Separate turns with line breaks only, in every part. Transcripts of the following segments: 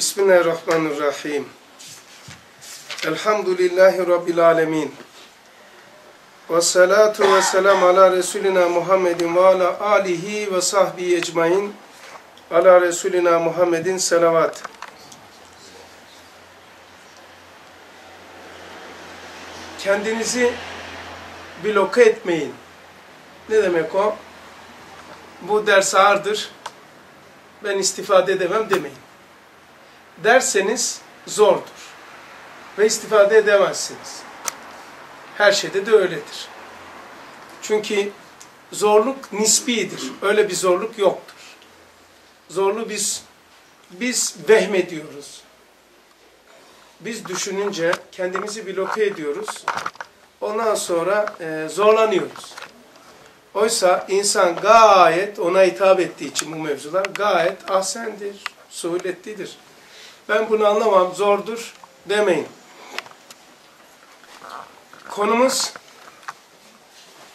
Bismillahirrahmanirrahim. Elhamdülillahi Rabbil alemin. Ve salatu ve selam ala Resulina Muhammedin ve ala alihi ve sahbihi ecmain. Ala Resulina Muhammedin selavat. Kendinizi bloke etmeyin. Ne demek o? Bu ders ağırdır. Ben istifade edemem demeyin. Derseniz zordur. Ve istifade edemezsiniz. Her şeyde de öyledir. Çünkü zorluk nisbidir. Öyle bir zorluk yoktur. Zorlu biz biz vehmediyoruz. Biz düşününce kendimizi bloke ediyoruz. Ondan sonra e, zorlanıyoruz. Oysa insan gayet ona hitap ettiği için bu mevzular gayet ahsendir, suhuletlidir. Ben bunu anlamam, zordur demeyin. Konumuz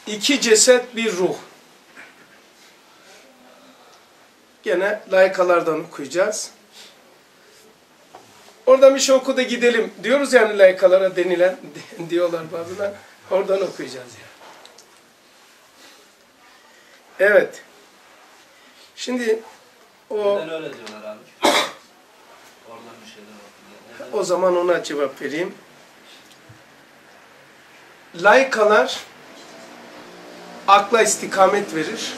iki ceset bir ruh. Gene layıkalardan okuyacağız. Oradan bir şey oku da gidelim diyoruz yani layıkalara denilen diyorlar bazılar. Oradan okuyacağız yani. Evet. Şimdi o
Neden öyle diyorlar abi? Oradan bir şeyler okuyor. Neden?
O zaman ona cevap vereyim. Laikalar akla istikamet verir.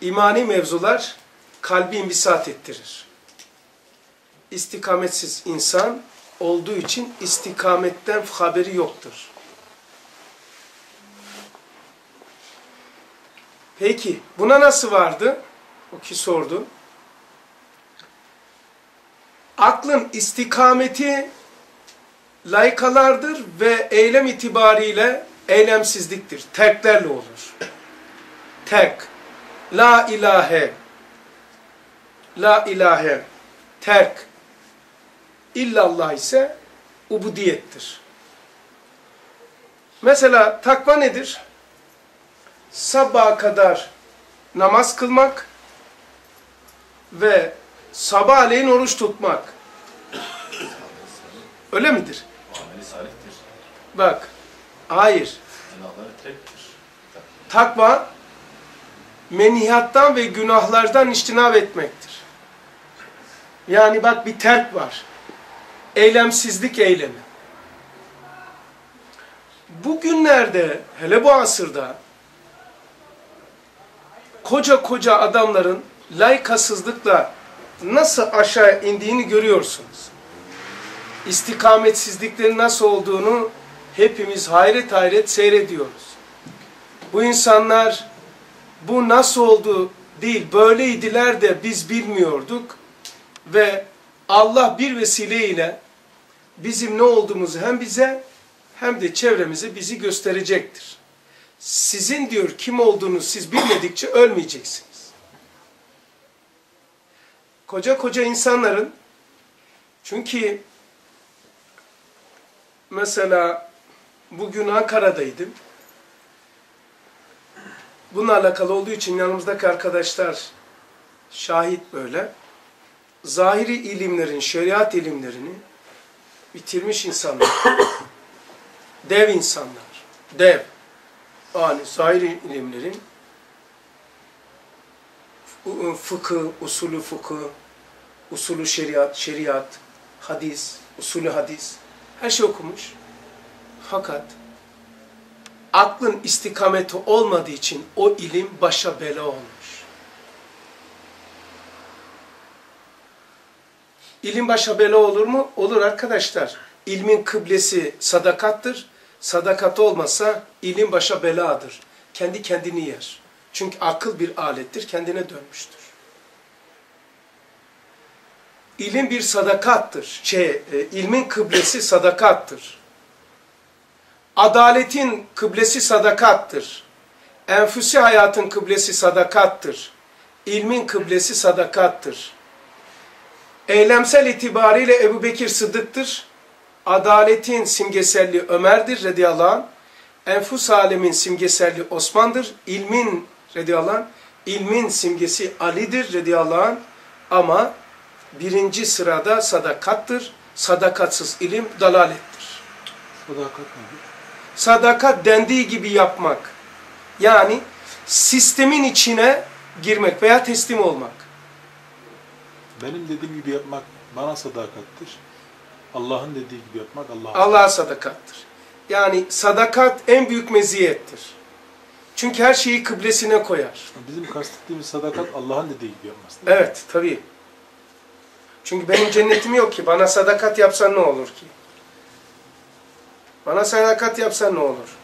İmani mevzular kalbi imbisat ettirir. İstikametsiz insan olduğu için istikametten haberi yoktur. Peki buna nasıl vardı? O ki sordu. Aklın istikameti laykalardır ve eylem itibariyle eylemsizliktir. Terklerle olur. Terk. La ilahe. La ilahe. Terk. İllallah ise ubudiyettir. Mesela takva nedir? Sabaha kadar namaz kılmak ve sabahleyin oruç tutmak. Öyle midir?
Ameli salihtir.
Bak, hayır.
Günahları tektir.
Takva, menhiattan ve günahlardan iştinab etmektir. Yani bak bir terk var. Eylemsizlik eylemi. Bugünlerde, hele bu asırda, koca koca adamların laykasızlıkla nasıl aşağı indiğini görüyorsunuz. İstikametsizliklerin nasıl olduğunu hepimiz hayret hayret seyrediyoruz. Bu insanlar bu nasıl oldu değil, böyleydiler de biz bilmiyorduk ve Allah bir vesileyle bizim ne olduğumuzu hem bize hem de çevremize bizi gösterecektir. Sizin diyor kim olduğunu siz bilmedikçe ölmeyeceksiniz. Koca koca insanların çünkü mesela bugün Ankara'daydım. Bununla alakalı olduğu için yanımızdaki arkadaşlar şahit böyle. Zahiri ilimlerin, şeriat ilimlerini bitirmiş insanlar. dev insanlar. Dev. Yani zahiri ilimlerin fıkıh, usulü fıkıh, usulü şeriat, şeriat, hadis, usulü hadis her şey okumuş. Fakat aklın istikameti olmadığı için o ilim başa bela olmuş. İlim başa bela olur mu? Olur arkadaşlar. İlmin kıblesi sadakattır. Sadakat olmasa ilim başa beladır. Kendi kendini yer. Çünkü akıl bir alettir, kendine dönmüştür. İlim bir sadakattır. Şey, e, ilmin kıblesi sadakattır. Adaletin kıblesi sadakattır. Enfüsi hayatın kıblesi sadakattır. İlmin kıblesi sadakattır. Eylemsel itibariyle Ebu Bekir Sıddık'tır. Adaletin simgeselliği Ömer'dir radıyallahu anh. Enfus alemin simgeselliği Osman'dır. İlmin radıyallahu anh, ilmin simgesi Ali'dir radıyallahu anh. Ama birinci sırada sadakattır. Sadakatsız ilim dalalettir.
Sadakat nedir?
Sadakat dendiği gibi yapmak. Yani sistemin içine girmek veya teslim olmak.
Benim dediğim gibi yapmak bana sadakattir. Allah'ın dediği gibi yapmak Allah'a.
Allah'a sadakattır. Yani sadakat en büyük meziyettir. Çünkü her şeyi kıblesine koyar.
Bizim kastettiğimiz sadakat Allah'ın dediği gibi yapması.
Evet, tabii. Çünkü benim cennetim yok ki. Bana sadakat yapsan ne olur ki? Bana sadakat yapsan ne olur?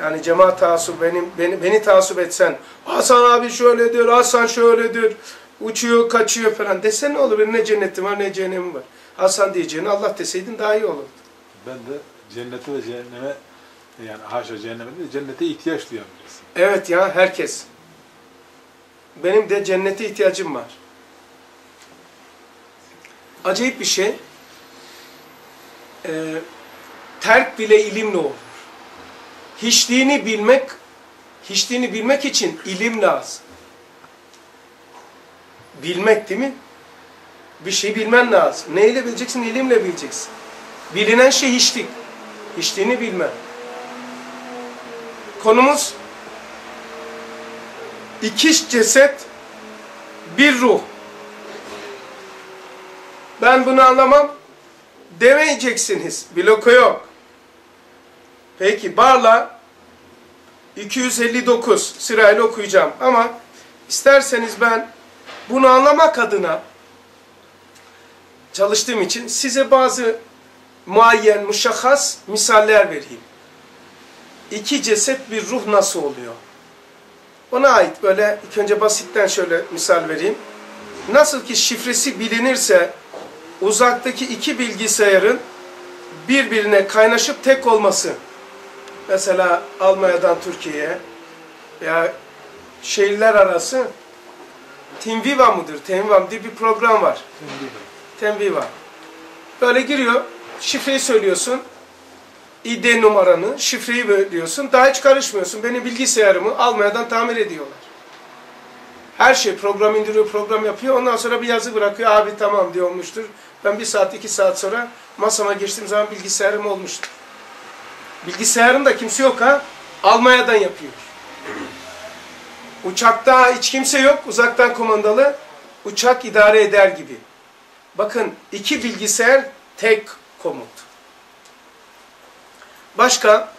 Yani cemaat taassup, benim, beni, beni taassup etsen, Hasan abi şöyledir, Hasan şöyledir, uçuyor, kaçıyor falan desen ne olur? Benim ne cennetim var, ne cehennemim var. Hasan diyeceğini Allah deseydin daha iyi olurdu.
Ben de cennete ve cehenneme yani haşa cehenneme değil, cennete ihtiyaç duyan birisi.
Evet ya, herkes. Benim de cennete ihtiyacım var. Acayip bir şey. Ee, terk bile ilimle olur. Hiçliğini bilmek, hiçliğini bilmek için ilim lazım. Bilmek değil mi? Bir şey bilmen lazım. Neyle bileceksin? İlimle bileceksin. Bilinen şey hiçlik. Hiçliğini bilmem. Konumuz iki ceset, bir ruh. Ben bunu anlamam demeyeceksiniz. Bloku yok. Peki barla 259 sırayla okuyacağım ama isterseniz ben bunu anlamak adına çalıştığım için size bazı muayyen, muşahhas misaller vereyim. İki ceset bir ruh nasıl oluyor? Ona ait böyle ilk önce basitten şöyle misal vereyim. Nasıl ki şifresi bilinirse uzaktaki iki bilgisayarın birbirine kaynaşıp tek olması. Mesela Almanya'dan Türkiye'ye veya şehirler arası Tinviva mıdır? Tinviva diye bir program var. Tenviva. Böyle giriyor, şifreyi söylüyorsun, ID numaranı, şifreyi veriyorsun, daha hiç karışmıyorsun. Benim bilgisayarımı Almanya'dan tamir ediyorlar. Her şey program indiriyor, program yapıyor. Ondan sonra bir yazı bırakıyor. Abi tamam diyor olmuştur. Ben bir saat, iki saat sonra masama geçtiğim zaman bilgisayarım olmuştur. Bilgisayarında kimse yok ha. Almanya'dan yapıyor. Uçakta hiç kimse yok. Uzaktan kumandalı. Uçak idare eder gibi. Bakın iki bilgisayar tek komut. Başka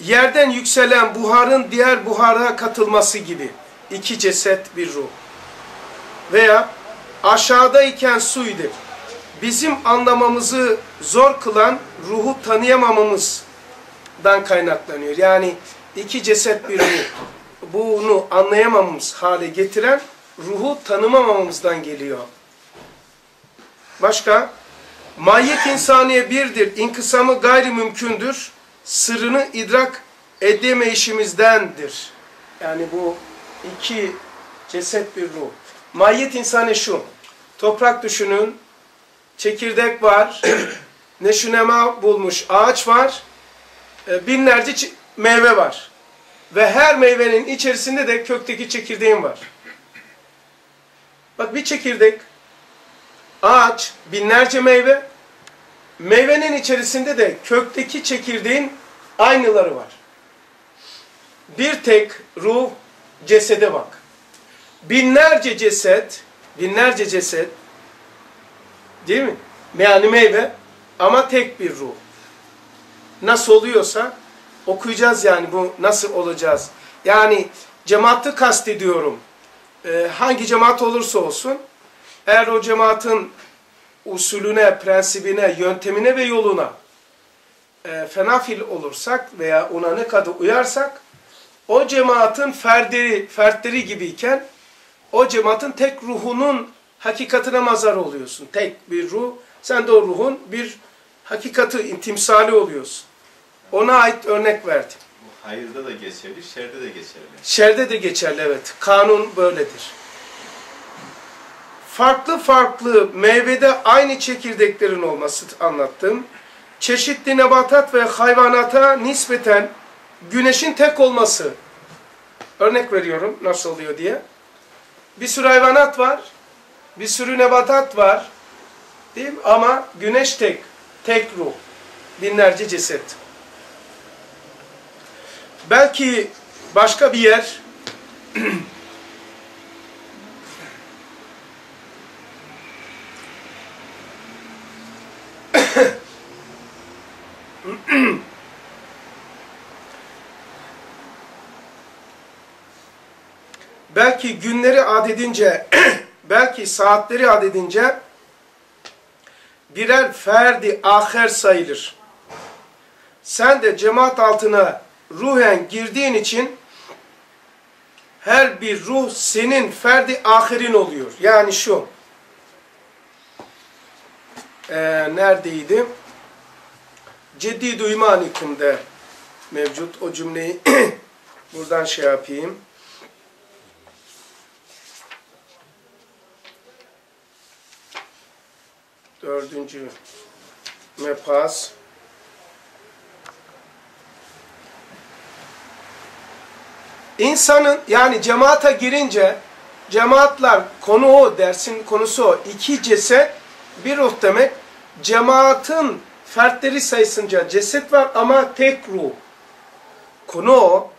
yerden yükselen buharın diğer buhara katılması gibi. iki ceset bir ruh. Veya aşağıdayken suydu. Bizim anlamamızı zor kılan ruhu tanıyamamamızdan kaynaklanıyor. Yani iki ceset bir ruh. Bunu anlayamamamız hale getiren ruhu tanımamamızdan geliyor. Başka? Mahiyet insaniye birdir. İnkısamı gayri mümkündür. Sırrını idrak edemeyişimizdendir. Yani bu iki ceset bir ruh. Mahiyet insani şu. Toprak düşünün. Çekirdek var. Neşünema bulmuş ağaç var. e, Binlerce meyve var. Ve her meyvenin içerisinde de kökteki çekirdeğin var. Bak bir çekirdek, ağaç, binlerce meyve. Meyvenin içerisinde de kökteki çekirdeğin aynıları var. Bir tek ruh cesede bak. Binlerce ceset, binlerce ceset değil mi? Yani meyve ama tek bir ruh. Nasıl oluyorsa okuyacağız yani bu nasıl olacağız. Yani cemaati kastediyorum. Ee, hangi cemaat olursa olsun eğer o cemaatin usulüne, prensibine, yöntemine ve yoluna e, fenafil olursak veya ona ne kadar uyarsak o cemaatin fertleri, fertleri gibiyken o cemaatin tek ruhunun hakikatine mazar oluyorsun. Tek bir ruh. Sen de o ruhun bir hakikati, timsali oluyorsun. Ona ait örnek verdim.
Bu hayırda da geçerli, şerde de geçerli.
Şerde de geçerli evet. Kanun böyledir. Farklı farklı meyvede aynı çekirdeklerin olması anlattım. Çeşitli nebatat ve hayvanata nispeten güneşin tek olması. Örnek veriyorum nasıl oluyor diye. Bir sürü hayvanat var. Bir sürü nebatat var. Değil mi? Ama güneş tek. Tek ruh. Binlerce ceset. Belki başka bir yer belki günleri adedince, belki saatleri adedince birer ferdi aher sayılır. Sen de cemaat altına ruhen girdiğin için her bir ruh senin ferdi ahirin oluyor. Yani şu. Ee, neredeydi? Ceddi duymanikum'da mevcut. O cümleyi buradan şey yapayım. Dördüncü mepas. İnsanın yani cemaata girince cemaatler konu o, dersin konusu o. İki ceset, bir ruh demek. Cemaatin fertleri sayısınca ceset var ama tek ruh. Konu o.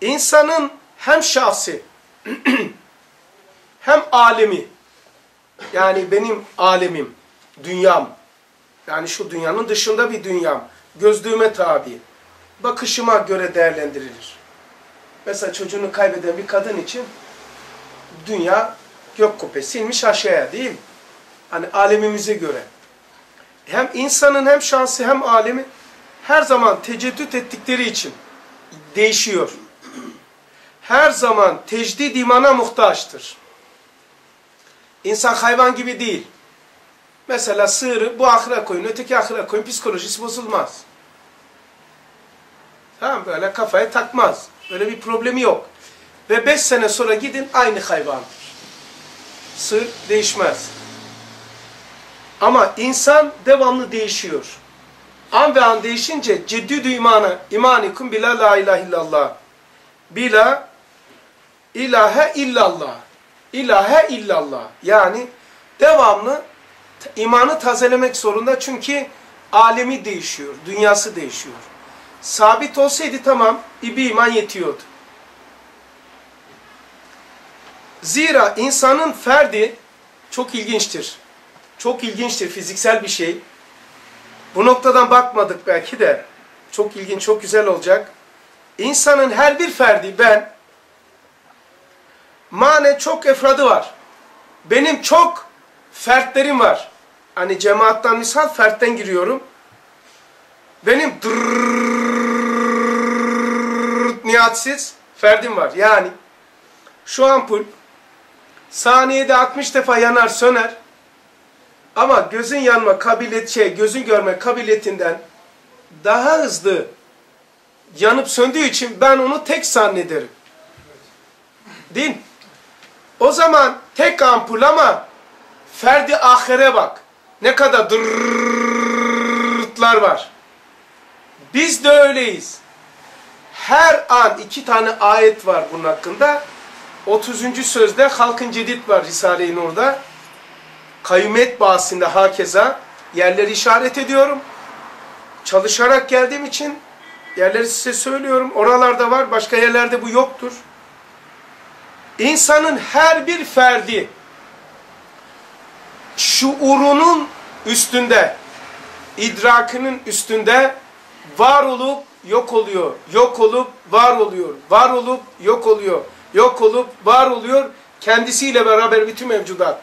İnsanın hem şahsi hem alemi yani benim alemim, dünyam yani şu dünyanın dışında bir dünyam gözlüğüme tabi bakışıma göre değerlendirilir. Mesela çocuğunu kaybeden bir kadın için dünya gök kubbesi inmiş aşağıya değil mi? Hani alemimize göre. Hem insanın hem şansı hem alemi her zaman teceddüt ettikleri için değişiyor. Her zaman tecdid imana muhtaçtır. İnsan hayvan gibi değil. Mesela sığırı bu ahıra koyun, öteki ahıra koyun, psikolojisi bozulmaz. Tamam böyle kafaya takmaz. Böyle bir problemi yok. Ve beş sene sonra gidin aynı hayvandır. Sığır değişmez. Ama insan devamlı değişiyor. An ve an değişince ciddü imana, imanikum bila la ilahe illallah. Bila ilahe illallah. İlahe illallah. Yani devamlı imanı tazelemek zorunda çünkü alemi değişiyor, dünyası değişiyor. Sabit olsaydı tamam, bir iman yetiyordu. Zira insanın ferdi çok ilginçtir. Çok ilginçtir, fiziksel bir şey. Bu noktadan bakmadık belki de. Çok ilginç, çok güzel olacak. İnsanın her bir ferdi, ben, mane çok efradı var. Benim çok fertlerim var. Hani cemaattan misal fertten giriyorum. Benim nihatsiz ferdim var. Yani şu ampul saniyede 60 defa yanar söner. Ama gözün yanma kabiliyet şey gözün görme kabiliyetinden daha hızlı yanıp söndüğü için ben onu tek zannederim. Değil? O zaman tek ampul ama ferdi ahire bak. Ne kadar dırrrrtlar var. Biz de öyleyiz. Her an iki tane ayet var bunun hakkında. 30. sözde Halkın Cedid var Risale-i Nur'da. Kayyumet bahsinde hakeza yerleri işaret ediyorum. Çalışarak geldiğim için yerleri size söylüyorum. Oralarda var, başka yerlerde bu yoktur. İnsanın her bir ferdi şuurunun üstünde, idrakının üstünde var olup yok oluyor, yok olup var oluyor, var olup yok oluyor, yok olup var oluyor, kendisiyle beraber bütün mevcudat.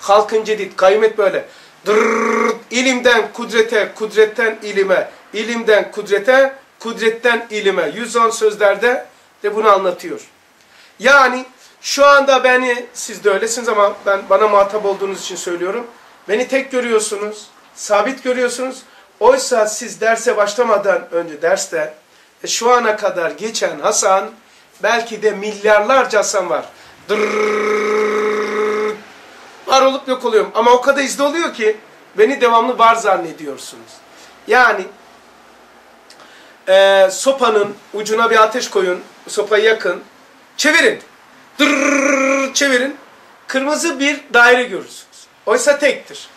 Halkın cedid, kaymet böyle. Dırrrr, ilimden kudrete, kudretten ilime, ilimden kudrete, kudretten ilime. 110 sözlerde de bunu anlatıyor. Yani şu anda beni, siz de öylesiniz ama ben bana muhatap olduğunuz için söylüyorum. Beni tek görüyorsunuz, sabit görüyorsunuz. Oysa siz derse başlamadan önce derste e, şu ana kadar geçen Hasan belki de milyarlarca Hasan var. Dırrrr, var olup yok oluyorum. Ama o kadar izde ki beni devamlı var zannediyorsunuz. Yani sopanın ucuna bir ateş koyun, sopayı yakın, çevirin. Dırrrr, çevirin. Kırmızı bir daire görürsünüz. Oysa tektir.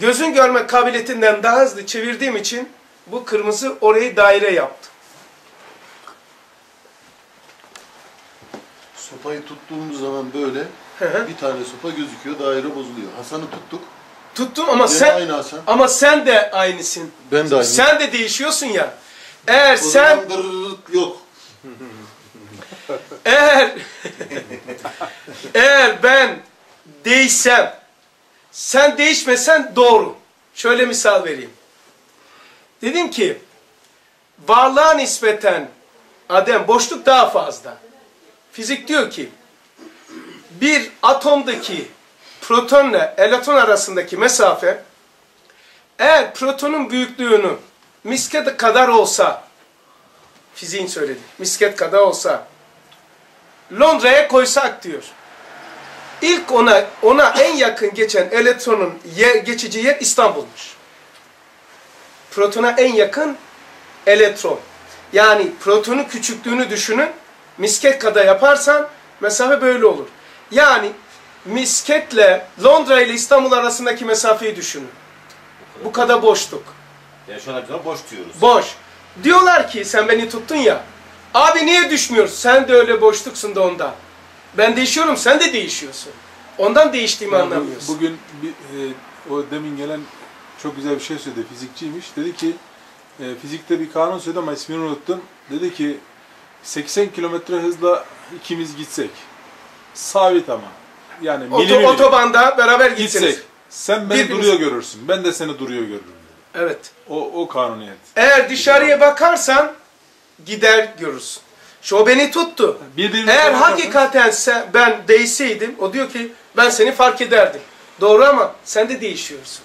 gözün görme kabiliyetinden daha hızlı çevirdiğim için bu kırmızı orayı daire yaptı.
Sopayı tuttuğumuz zaman böyle bir tane sopa gözüküyor, daire bozuluyor. Hasan'ı tuttuk.
Tuttum ama
Gene
sen
aynı Hasan.
ama sen de aynısın.
Ben de aynı.
Sen de değişiyorsun ya. Eğer
o
sen
zaman yok.
Eğer eğer ben değişsem sen değişmesen doğru. Şöyle misal vereyim. Dedim ki varlığa nispeten adem boşluk daha fazla. Fizik diyor ki bir atomdaki protonla elektron arasındaki mesafe eğer protonun büyüklüğünü misket kadar olsa fiziğin söyledi misket kadar olsa Londra'ya koysak diyor. İlk ona ona en yakın geçen elektronun yer, geçici yer İstanbul'muş. Protona en yakın elektron. Yani protonun küçüklüğünü düşünün. Misket kadar yaparsan mesafe böyle olur. Yani misketle Londra ile İstanbul arasındaki mesafeyi düşünün. Bu kadar boşluk.
Yani şu ana kadar boş diyoruz.
Boş. Diyorlar ki sen beni tuttun ya. Abi niye düşmüyorsun? Sen de öyle boşluksun da ondan. Ben değişiyorum sen de değişiyorsun. Ondan değiştiğimi
Yani
anlamıyorsun.
Bugün bir, e, o demin gelen çok güzel bir şey söyledi. Fizikçiymiş. Dedi ki e, fizikte bir kanun söyledi ama ismini unuttum. Dedi ki 80 kilometre hızla ikimiz gitsek. Sabit ama. Yani
Oto-
milim milim
otobanda beraber gitseniz.
gitsek. Sen beni
Birbirimiz-
duruyor görürsün. Ben de seni duruyor görürüm. dedi.
Evet.
O, o kanuniyet.
Eğer dışarıya bakarsan gider görürsün. Şu o beni tuttu.
Birbirimize
Eğer hakikaten sen, ben değseydim, o diyor ki ben seni fark ederdim. Doğru ama sen de değişiyorsun.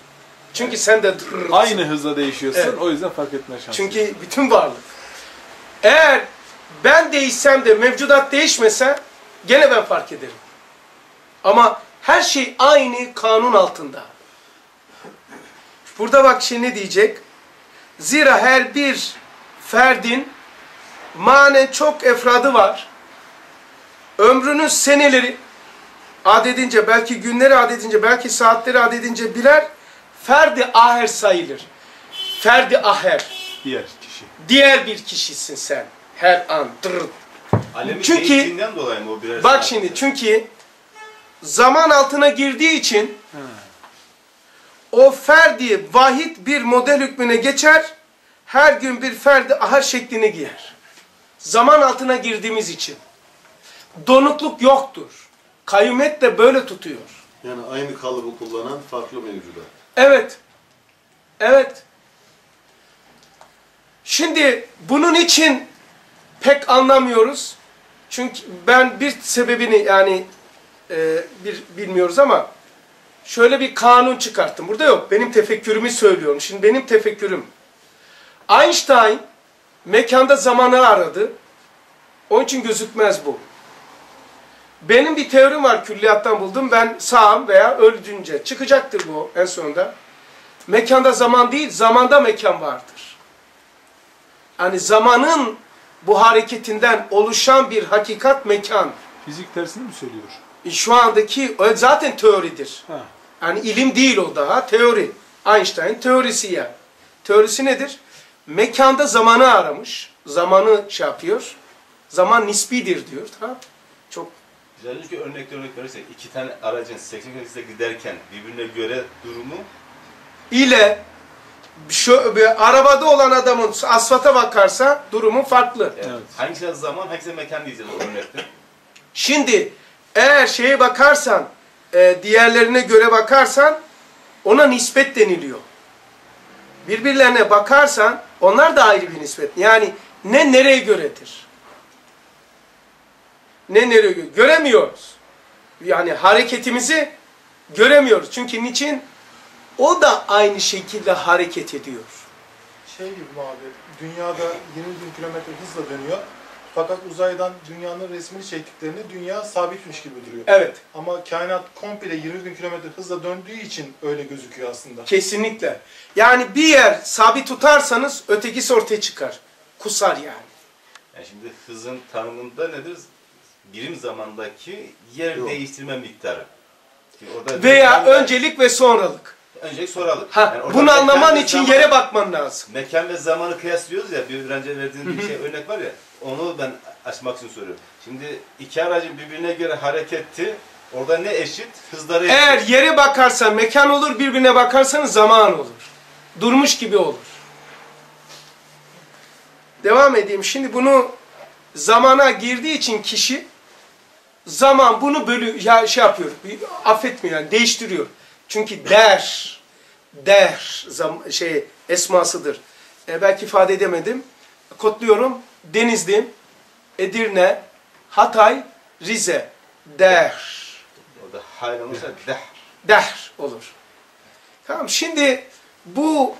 Çünkü sen de durursun.
Aynı hızla değişiyorsun.
Evet.
O yüzden fark etme şansı.
Çünkü bütün varlık. Eğer ben değişsem de mevcudat değişmese gene ben fark ederim. Ama her şey aynı kanun altında. Burada bak şimdi ne diyecek? Zira her bir ferdin manen çok efradı var. Ömrünün seneleri adedince, belki günleri adedince, belki saatleri adedince birer ferdi aher sayılır. Ferdi aher.
diğer kişi.
Diğer bir kişisin sen. Her an. Dırr.
Alemi
Çünkü-
dolayı mı o birer
Bak şimdi çünkü zaman altına girdiği için o ferdi vahid bir model hükmüne geçer. Her gün bir ferdi ahar şeklini giyer. Zaman altına girdiğimiz için. Donukluk yoktur. Kayyumet de böyle tutuyor.
Yani aynı kalıbı kullanan farklı mevcudat.
Evet. Evet. Şimdi bunun için pek anlamıyoruz. Çünkü ben bir sebebini yani e, bir bilmiyoruz ama şöyle bir kanun çıkarttım. Burada yok. Benim tefekkürümü söylüyorum. Şimdi benim tefekkürüm. Einstein mekanda zamanı aradı. Onun için gözükmez bu. Benim bir teorim var külliyattan buldum. Ben sağım veya öldüğünce çıkacaktır bu en sonunda. Mekanda zaman değil, zamanda mekan vardır. Yani zamanın bu hareketinden oluşan bir hakikat mekan.
Fizik tersini mi söylüyor?
E, Şu andaki zaten teoridir.
Ha.
Yani ilim değil o daha, teori. Einstein teorisi yani. Teorisi nedir? Mekanda zamanı aramış. Zamanı şey yapıyor. Zaman nisbidir diyor. Ha? Çok
Özellikle örnek örnek verirsek iki tane aracın 80 km giderken birbirine göre durumu
ile şu bir arabada olan adamın asfalta bakarsa durumu farklı.
Evet.
hangisine zaman hangisine mekan diyeceğiz o örnekte.
Şimdi eğer şeye bakarsan, e, diğerlerine göre bakarsan ona nispet deniliyor. Birbirlerine bakarsan onlar da ayrı bir nispet. Yani ne nereye göredir? Ne nereye göre? Göremiyoruz. Yani hareketimizi göremiyoruz. Çünkü niçin? O da aynı şekilde hareket ediyor.
Şey gibi abi, dünyada 20 bin kilometre hızla dönüyor. Fakat uzaydan dünyanın resmini çektiklerinde dünya sabitmiş gibi duruyor.
Evet.
Ama kainat komple 20 bin kilometre hızla döndüğü için öyle gözüküyor aslında.
Kesinlikle. Yani bir yer sabit tutarsanız ötekisi ortaya çıkar. Kusar yani.
Yani şimdi hızın tanımında nedir? Birim zamandaki yer
Yok.
değiştirme miktarı. Orada
Veya
mekan ve-
öncelik ve sonralık.
Öncelik soralım.
Ha,
Yani
bunu anlaman için
zaman-
yere bakman lazım.
Mekan ve zamanı kıyaslıyoruz ya, bir önce verdiğin bir şey örnek var ya, onu ben açmak için soruyorum. Şimdi iki aracın birbirine göre hareketi, orada ne eşit? Hızları eşit.
Eğer yere bakarsan mekan olur, birbirine bakarsanız zaman olur. Durmuş gibi olur. Devam edeyim. Şimdi bunu zamana girdiği için kişi zaman bunu bölü ya şey yapıyor. Affetmiyor yani değiştiriyor. Çünkü der der zam, şey esmasıdır. E, belki ifade edemedim. Kodluyorum. Denizli, Edirne, Hatay, Rize. Der.
Orada hayran olursa deh.
Dehr olur. Tamam şimdi bu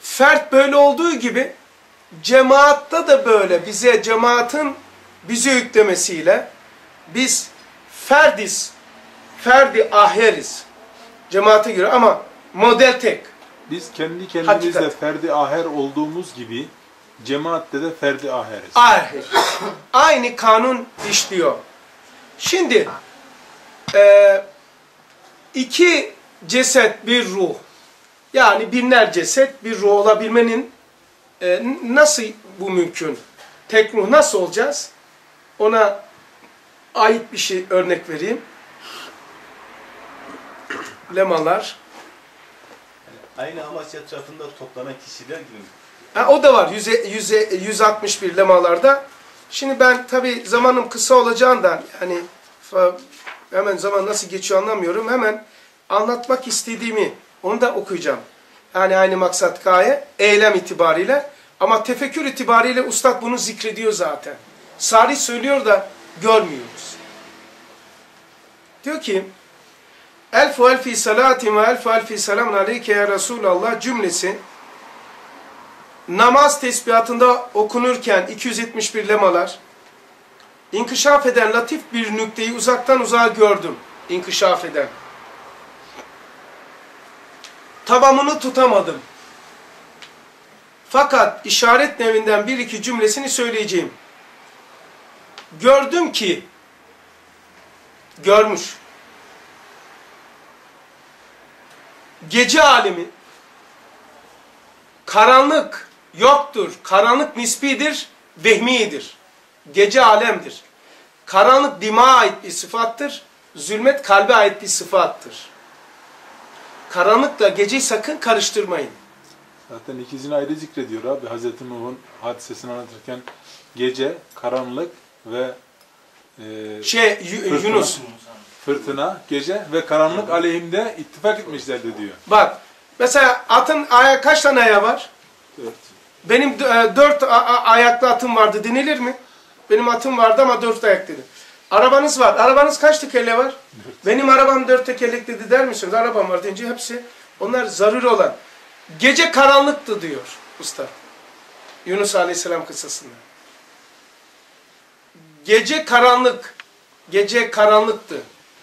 fert böyle olduğu gibi cemaatta da böyle bize cemaatin bize yüklemesiyle biz ferdiz, ferdi aheriz cemaate göre ama model tek.
Biz kendi kendimizle ferdi aher olduğumuz gibi cemaatte de ferdi aheriz.
Ahir. Aynı kanun işliyor. Şimdi e, iki ceset bir ruh. Yani binler ceset bir ruh olabilmenin e, nasıl bu mümkün? Tek ruh nasıl olacağız? Ona ait bir şey örnek vereyim. Lemalar.
Aynı amaç etrafında toplanan kişiler gibi.
Ha, o da var yüze, yüze, 161 lemalarda. Şimdi ben tabi zamanım kısa olacağından yani hemen zaman nasıl geçiyor anlamıyorum. Hemen anlatmak istediğimi onu da okuyacağım. Yani aynı maksat gaye eylem itibariyle ama tefekkür itibariyle ustad bunu zikrediyor zaten. Sarih söylüyor da görmüyoruz. Diyor ki Elfu elfi salatin ve elfu elfi selamun aleyke ya Resulallah cümlesi namaz tesbihatında okunurken 271 lemalar, inkişaf eden latif bir nükteyi uzaktan uzağa gördüm. İnkişaf eden. Tamamını tutamadım. Fakat işaret nevinden bir iki cümlesini söyleyeceğim. Gördüm ki, görmüş. Gece alemi, karanlık yoktur. Karanlık nispidir, vehmidir. Gece alemdir. Karanlık dima ait bir sıfattır. Zulmet kalbe ait bir sıfattır. Karanlıkla geceyi sakın karıştırmayın.
Zaten ikisini ayrı zikrediyor abi. Hazreti Nuh'un hadisesini anlatırken gece, karanlık ve e,
Şey
Fırtına.
Yunus
fırtına, gece ve karanlık aleyhinde ittifak etmişlerdi diyor.
bak mesela atın aya kaç tane ayağı var?
Evet.
Benim e, dört ayaklı atım vardı denilir mi? Benim atım vardı ama dört ayak dedi. Arabanız var. Arabanız kaç tekerleği var? Benim arabam dört tekerlek dedi der misiniz? Arabam var deyince hepsi onlar zaruri olan. Gece karanlıktı diyor usta. Yunus Aleyhisselam kıssasında. Gece karanlık. Gece karanlıktı.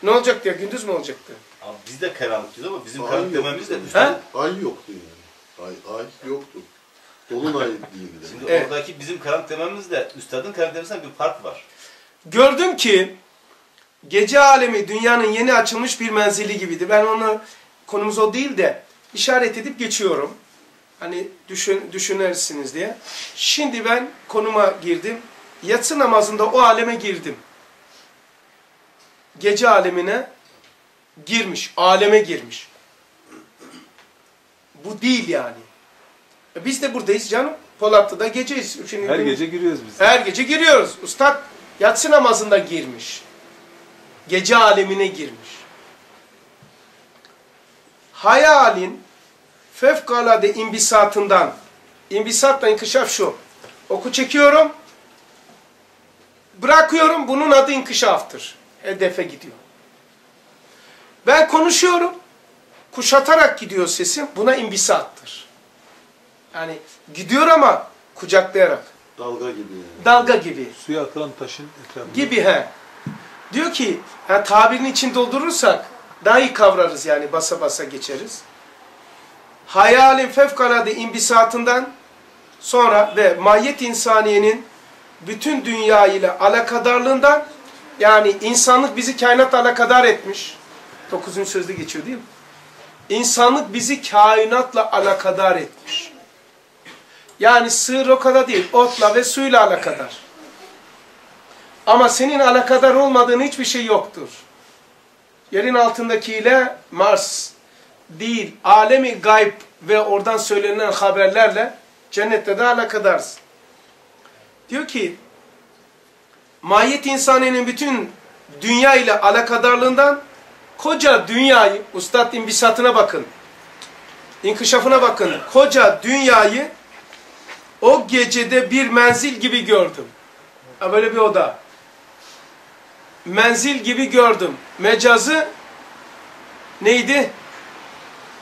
Ne olacak diyor? Gündüz mü olacaktı?
Ama biz de karanlık diyoruz ama bizim
Ay
karanlık
yok.
dememiz de.
Ay yoktu yani. Ay, ay yoktu. Dolunay değildi.
Şimdi
Evet.
oradaki bizim karanlık dememiz de üstadın karanlık demesinden bir fark var.
Gördüm ki gece alemi dünyanın yeni açılmış bir menzili gibidir. Ben onu konumuz o değil de işaret edip geçiyorum. Hani düşün, düşünürsünüz diye. Şimdi ben konuma girdim. Yatsı namazında o aleme girdim. Gece alemine girmiş, aleme girmiş. Bu değil yani. E Biz de buradayız canım. Polatlı'da geceyiz. Şimdi
Her gece giriyoruz biz.
her gece giriyoruz. Ustad yatsı namazında girmiş. Gece alemine girmiş. Hayalin fevkalade imbisatından, imbisatla inkişaf şu. Oku çekiyorum, bırakıyorum, bunun adı inkişaftır. Hedefe gidiyor. Ben konuşuyorum, kuşatarak gidiyor sesim, buna imbisattır. Yani gidiyor ama kucaklayarak.
Dalga gibi yani.
Dalga gibi.
Suya atılan taşın etrafında.
Gibi he. Diyor ki ha, tabirini için doldurursak daha iyi kavrarız yani basa basa geçeriz. Hayalin fevkalade imbisatından sonra ve mahiyet insaniyenin bütün dünya ile alakadarlığından yani insanlık bizi kainatla alakadar etmiş. Dokuzuncu sözde geçiyor değil mi? insanlık bizi kainatla alakadar etmiş. Yani sığır o kadar değil, otla ve suyla alakadar. Ama senin alakadar olmadığın hiçbir şey yoktur. Yerin altındakiyle Mars değil, alemi gayb ve oradan söylenen haberlerle cennette de alakadarsın. Diyor ki, mahiyet insanının bütün dünya ile alakadarlığından koca dünyayı, Ustad imbisatına bakın, inkişafına bakın, koca dünyayı o gecede bir menzil gibi gördüm. Böyle bir oda. Menzil gibi gördüm. Mecazı neydi?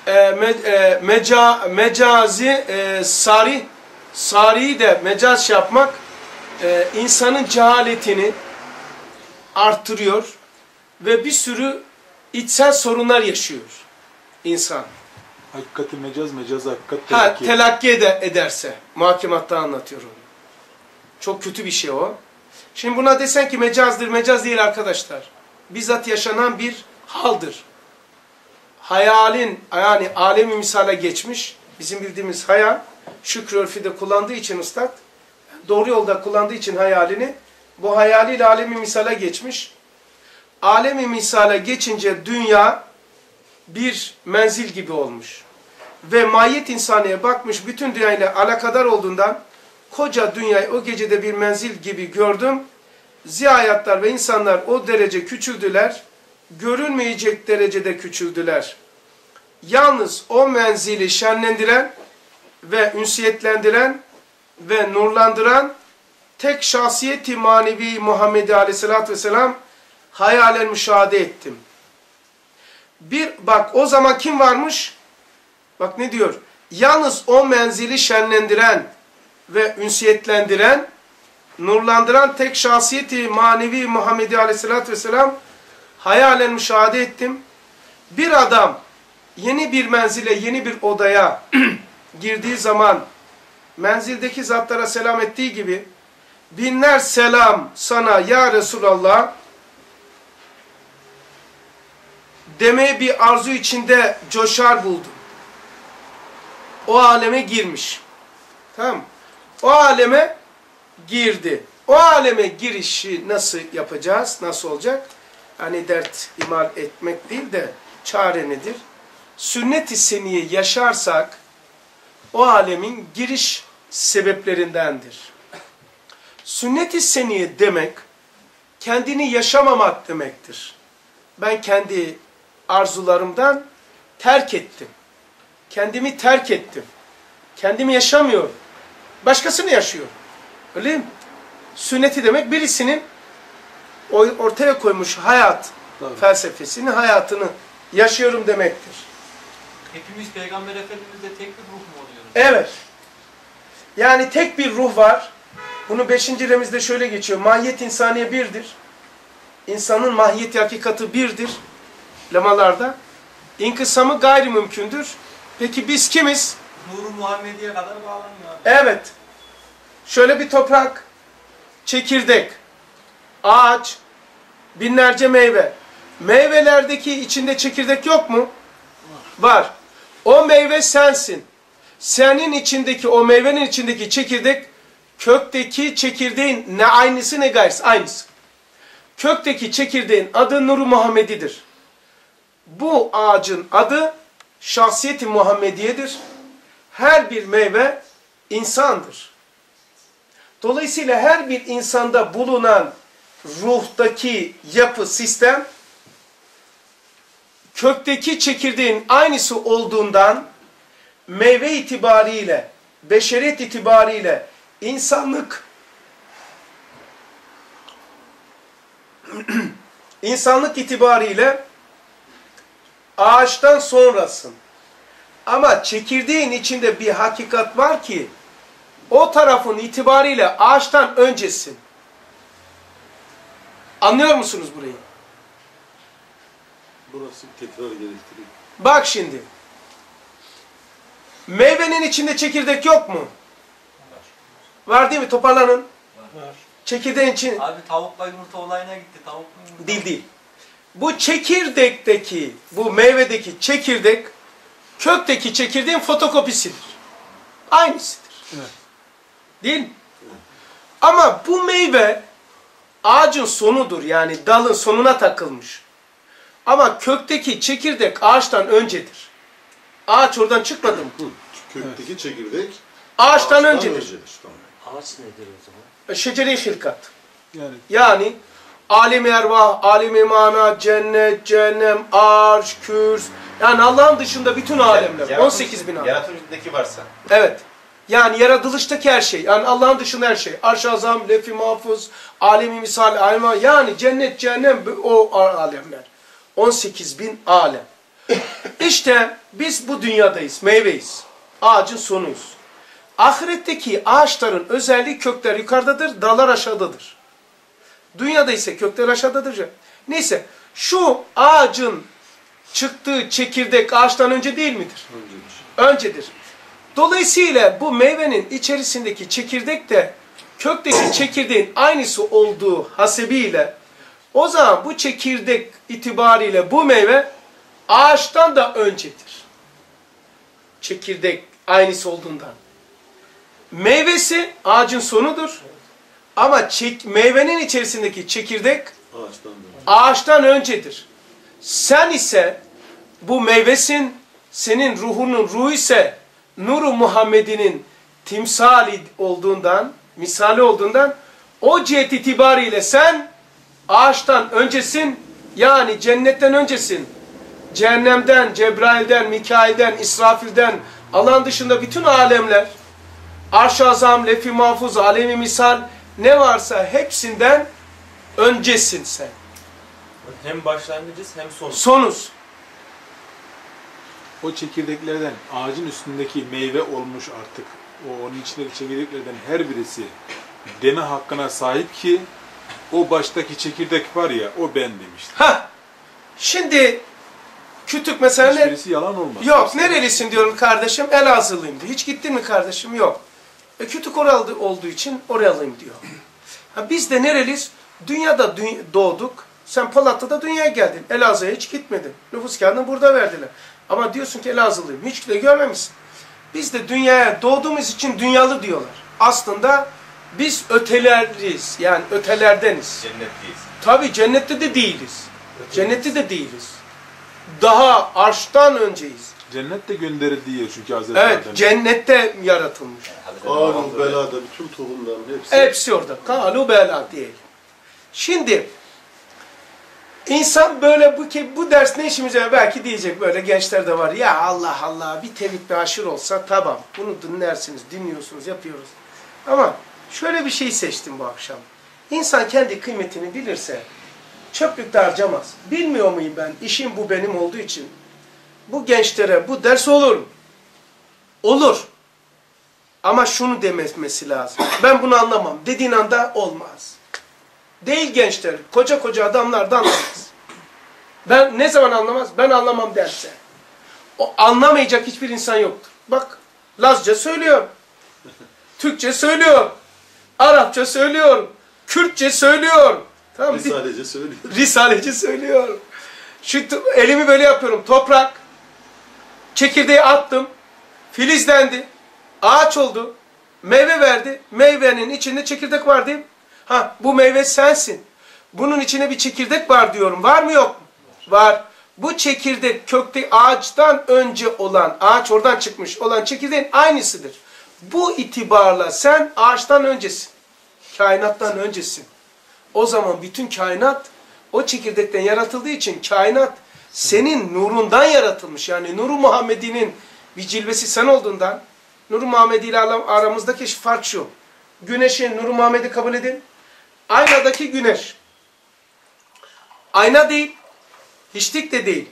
E, me, e, meca, mecazi e, sari sariyi de mecaz yapmak e, insanın cehaletini arttırıyor ve bir sürü içsel sorunlar yaşıyor insan.
Hakikati mecaz, mecaz hakikat
Ha,
telakki.
telakki ede, ederse. Muhakematta anlatıyorum. Çok kötü bir şey o. Şimdi buna desen ki mecazdır, mecaz değil arkadaşlar. Bizzat yaşanan bir haldır. Hayalin, yani alemi misale geçmiş, bizim bildiğimiz hayal, şükrü örfide kullandığı için ustad, doğru yolda kullandığı için hayalini, bu hayaliyle alemi misale geçmiş. Alemi misale geçince dünya bir menzil gibi olmuş ve mahiyet insaniye bakmış bütün dünyayla alakadar olduğundan koca dünyayı o gecede bir menzil gibi gördüm. Ziyayatlar ve insanlar o derece küçüldüler, görünmeyecek derecede küçüldüler. Yalnız o menzili şenlendiren ve ünsiyetlendiren ve nurlandıran tek şahsiyeti manevi Muhammed Aleyhisselatü Vesselam hayalen müşahede ettim. Bir bak o zaman kim varmış? Bak ne diyor? Yalnız o menzili şenlendiren ve ünsiyetlendiren, nurlandıran tek şahsiyeti manevi Muhammedi Aleyhisselatü Vesselam hayalen müşahede ettim. Bir adam yeni bir menzile, yeni bir odaya girdiği zaman menzildeki zatlara selam ettiği gibi binler selam sana ya Resulallah demeye bir arzu içinde coşar buldum. O aleme girmiş. Tamam? O aleme girdi. O aleme girişi nasıl yapacağız? Nasıl olacak? Hani dert imal etmek değil de çare nedir? Sünnet-i seniye yaşarsak o alemin giriş sebeplerindendir. Sünnet-i seniye demek kendini yaşamamak demektir. Ben kendi arzularımdan terk ettim. Kendimi terk ettim. Kendimi yaşamıyorum. Başkasını yaşıyor. Öyle mi? Sünneti demek birisinin ortaya koymuş hayat
Tabii.
felsefesini, hayatını yaşıyorum demektir.
Hepimiz Peygamber Efendimiz'de tek bir ruh mu oluyoruz?
Evet. Yani tek bir ruh var. Bunu beşinci remizde şöyle geçiyor. Mahiyet insaniye birdir. İnsanın mahiyeti hakikati birdir. Lemalarda. İnkısamı gayri mümkündür. Peki biz kimiz?
Nuru Muhammediye kadar bağlanıyor.
Evet. Şöyle bir toprak, çekirdek, ağaç, binlerce meyve. Meyvelerdeki içinde çekirdek yok mu? Var. O meyve sensin. Senin içindeki, o meyvenin içindeki çekirdek, kökteki çekirdeğin ne aynısı ne gayrısı, aynısı. Kökteki çekirdeğin adı Nuru Muhammedi'dir. Bu ağacın adı şahsiyeti Muhammediye'dir. Her bir meyve insandır. Dolayısıyla her bir insanda bulunan ruhtaki yapı, sistem kökteki çekirdeğin aynısı olduğundan meyve itibariyle, beşeriyet itibariyle insanlık insanlık itibariyle ağaçtan sonrasın. Ama çekirdeğin içinde bir hakikat var ki o tarafın itibariyle ağaçtan öncesin. Anlıyor musunuz burayı?
Burası tekrar gerektiriyor.
Bak şimdi. Meyvenin içinde çekirdek yok mu? Var değil mi? Toparlanın.
Var.
Çekirdeğin için
Abi tavukla yumurta olayına gitti. Tavukla yumurta.
değil değil. Bu çekirdekteki, bu meyvedeki çekirdek kökteki çekirdeğin fotokopisidir. Aynısıdır.
Evet.
Değil mi? Ama bu meyve ağacın sonudur yani dalın sonuna takılmış. Ama kökteki çekirdek ağaçtan öncedir. Ağaç oradan çıkmadı mı?
Kökteki çekirdek
Ağaçtan
ağaçtan
öncedir.
Tamam.
Ağaç nedir o zaman?
Şecere-i hilkat.
Yani
Yani alem ervah, alem mana, cennet, cehennem, arş, kürs. Yani Allah'ın dışında bütün alemler.
Yaratım-
18 bin alem.
Yaratımdaki varsa.
Evet. Yani yaratılıştaki her şey. Yani Allah'ın dışında her şey. Arş-ı azam, lef-i mahfuz, alemi misal, alema. Yani cennet, cehennem o alemler. 18 bin alem. İşte biz bu dünyadayız. Meyveyiz. Ağacın sonuyuz. Ahiretteki ağaçların özelliği kökler yukarıdadır, dallar aşağıdadır. Dünyada ise kökler aşağıdadır. Neyse şu ağacın çıktığı çekirdek ağaçtan önce değil midir? Öncedir. Dolayısıyla bu meyvenin içerisindeki çekirdek de kökteki çekirdeğin aynısı olduğu hasebiyle o zaman bu çekirdek itibariyle bu meyve ağaçtan da öncedir. Çekirdek aynısı olduğundan. Meyvesi ağacın sonudur. Ama çek, meyvenin içerisindeki çekirdek
Ağaçtan
öncedir. Sen ise bu meyvesin, senin ruhunun ruhu ise nuru Muhammed'inin timsali olduğundan, misali olduğundan o cihet itibariyle sen ağaçtan öncesin, yani cennetten öncesin. Cehennemden, Cebrail'den, Mikail'den, İsrafil'den, Allah'ın dışında bütün alemler, arş-ı azam, lef-i mahfuz, alemi misal ne varsa hepsinden öncesin sen.
Hem başlangıcız hem sonuz.
Sonuz.
o çekirdeklerden ağacın üstündeki meyve olmuş artık. O onun içindeki çekirdeklerden her birisi deme hakkına sahip ki o baştaki çekirdek var ya o ben demiştir.
Ha. Şimdi kütük mesela ne?
Hiçbirisi yalan olmaz.
Yok
Hepsi-
nerelisin diyorum kardeşim Elazığlıyım diyor. Hiç gittin mi kardeşim? Yok. E, kütük oralı olduğu için oralıyım diyor. Ha, biz de nereliyiz? Dünyada dü- doğduk. Sen Polatlı'da dünyaya geldin. Elazığ'a hiç gitmedin. Nüfus kağıdını burada verdiler. Ama diyorsun ki Elazığlıyım. Hiç de görmemişsin. Biz de dünyaya doğduğumuz için dünyalı diyorlar. Aslında biz öteleriz. Yani ötelerdeniz.
Cennetliyiz.
Tabi cennette de değiliz. Cennette de değiliz. Daha arştan önceyiz.
Cennet de gönderildiği yer çünkü Hazreti
Evet,
Adem'e.
cennette yaratılmış.
Alul belada bütün tohumların hepsi.
Hepsi orada. Kalu bela diyelim. Şimdi insan böyle bu ki bu ders ne işimize belki diyecek böyle gençler de var. Ya Allah Allah bir tevhid bir aşır olsa tamam. Bunu dinlersiniz, dinliyorsunuz, yapıyoruz. Ama şöyle bir şey seçtim bu akşam. İnsan kendi kıymetini bilirse çöplükte harcamaz. Bilmiyor muyum ben? İşim bu benim olduğu için. Bu gençlere bu ders olur. mu? Olur. Ama şunu demesi lazım. Ben bunu anlamam. Dediğin anda olmaz. Değil gençler. Koca koca adamlar da anlamaz. Ben ne zaman anlamaz? Ben anlamam derse. O anlamayacak hiçbir insan yoktur. Bak Lazca söylüyor. Türkçe söylüyor. Arapça söylüyor. Kürtçe söylüyor. Tamam?
Risalece söylüyor.
Risaleci söylüyor. Şu elimi böyle yapıyorum. Toprak. Çekirdeği attım. Filizlendi. Ağaç oldu. Meyve verdi. Meyvenin içinde çekirdek var değil mi? Ha bu meyve sensin. Bunun içine bir çekirdek var diyorum. Var mı yok mu? Var. Bu çekirdek kökte ağaçtan önce olan, ağaç oradan çıkmış olan çekirdeğin aynısıdır. Bu itibarla sen ağaçtan öncesin. Kainattan öncesin. O zaman bütün kainat o çekirdekten yaratıldığı için kainat senin nurundan yaratılmış. Yani nuru Muhammedi'nin bir cilvesi sen olduğundan nuru Muhammedi ile aram- aramızdaki fark şu. Güneşin nuru Muhammed'i kabul edin. Aynadaki güneş. Ayna değil. Hiçlik de değil.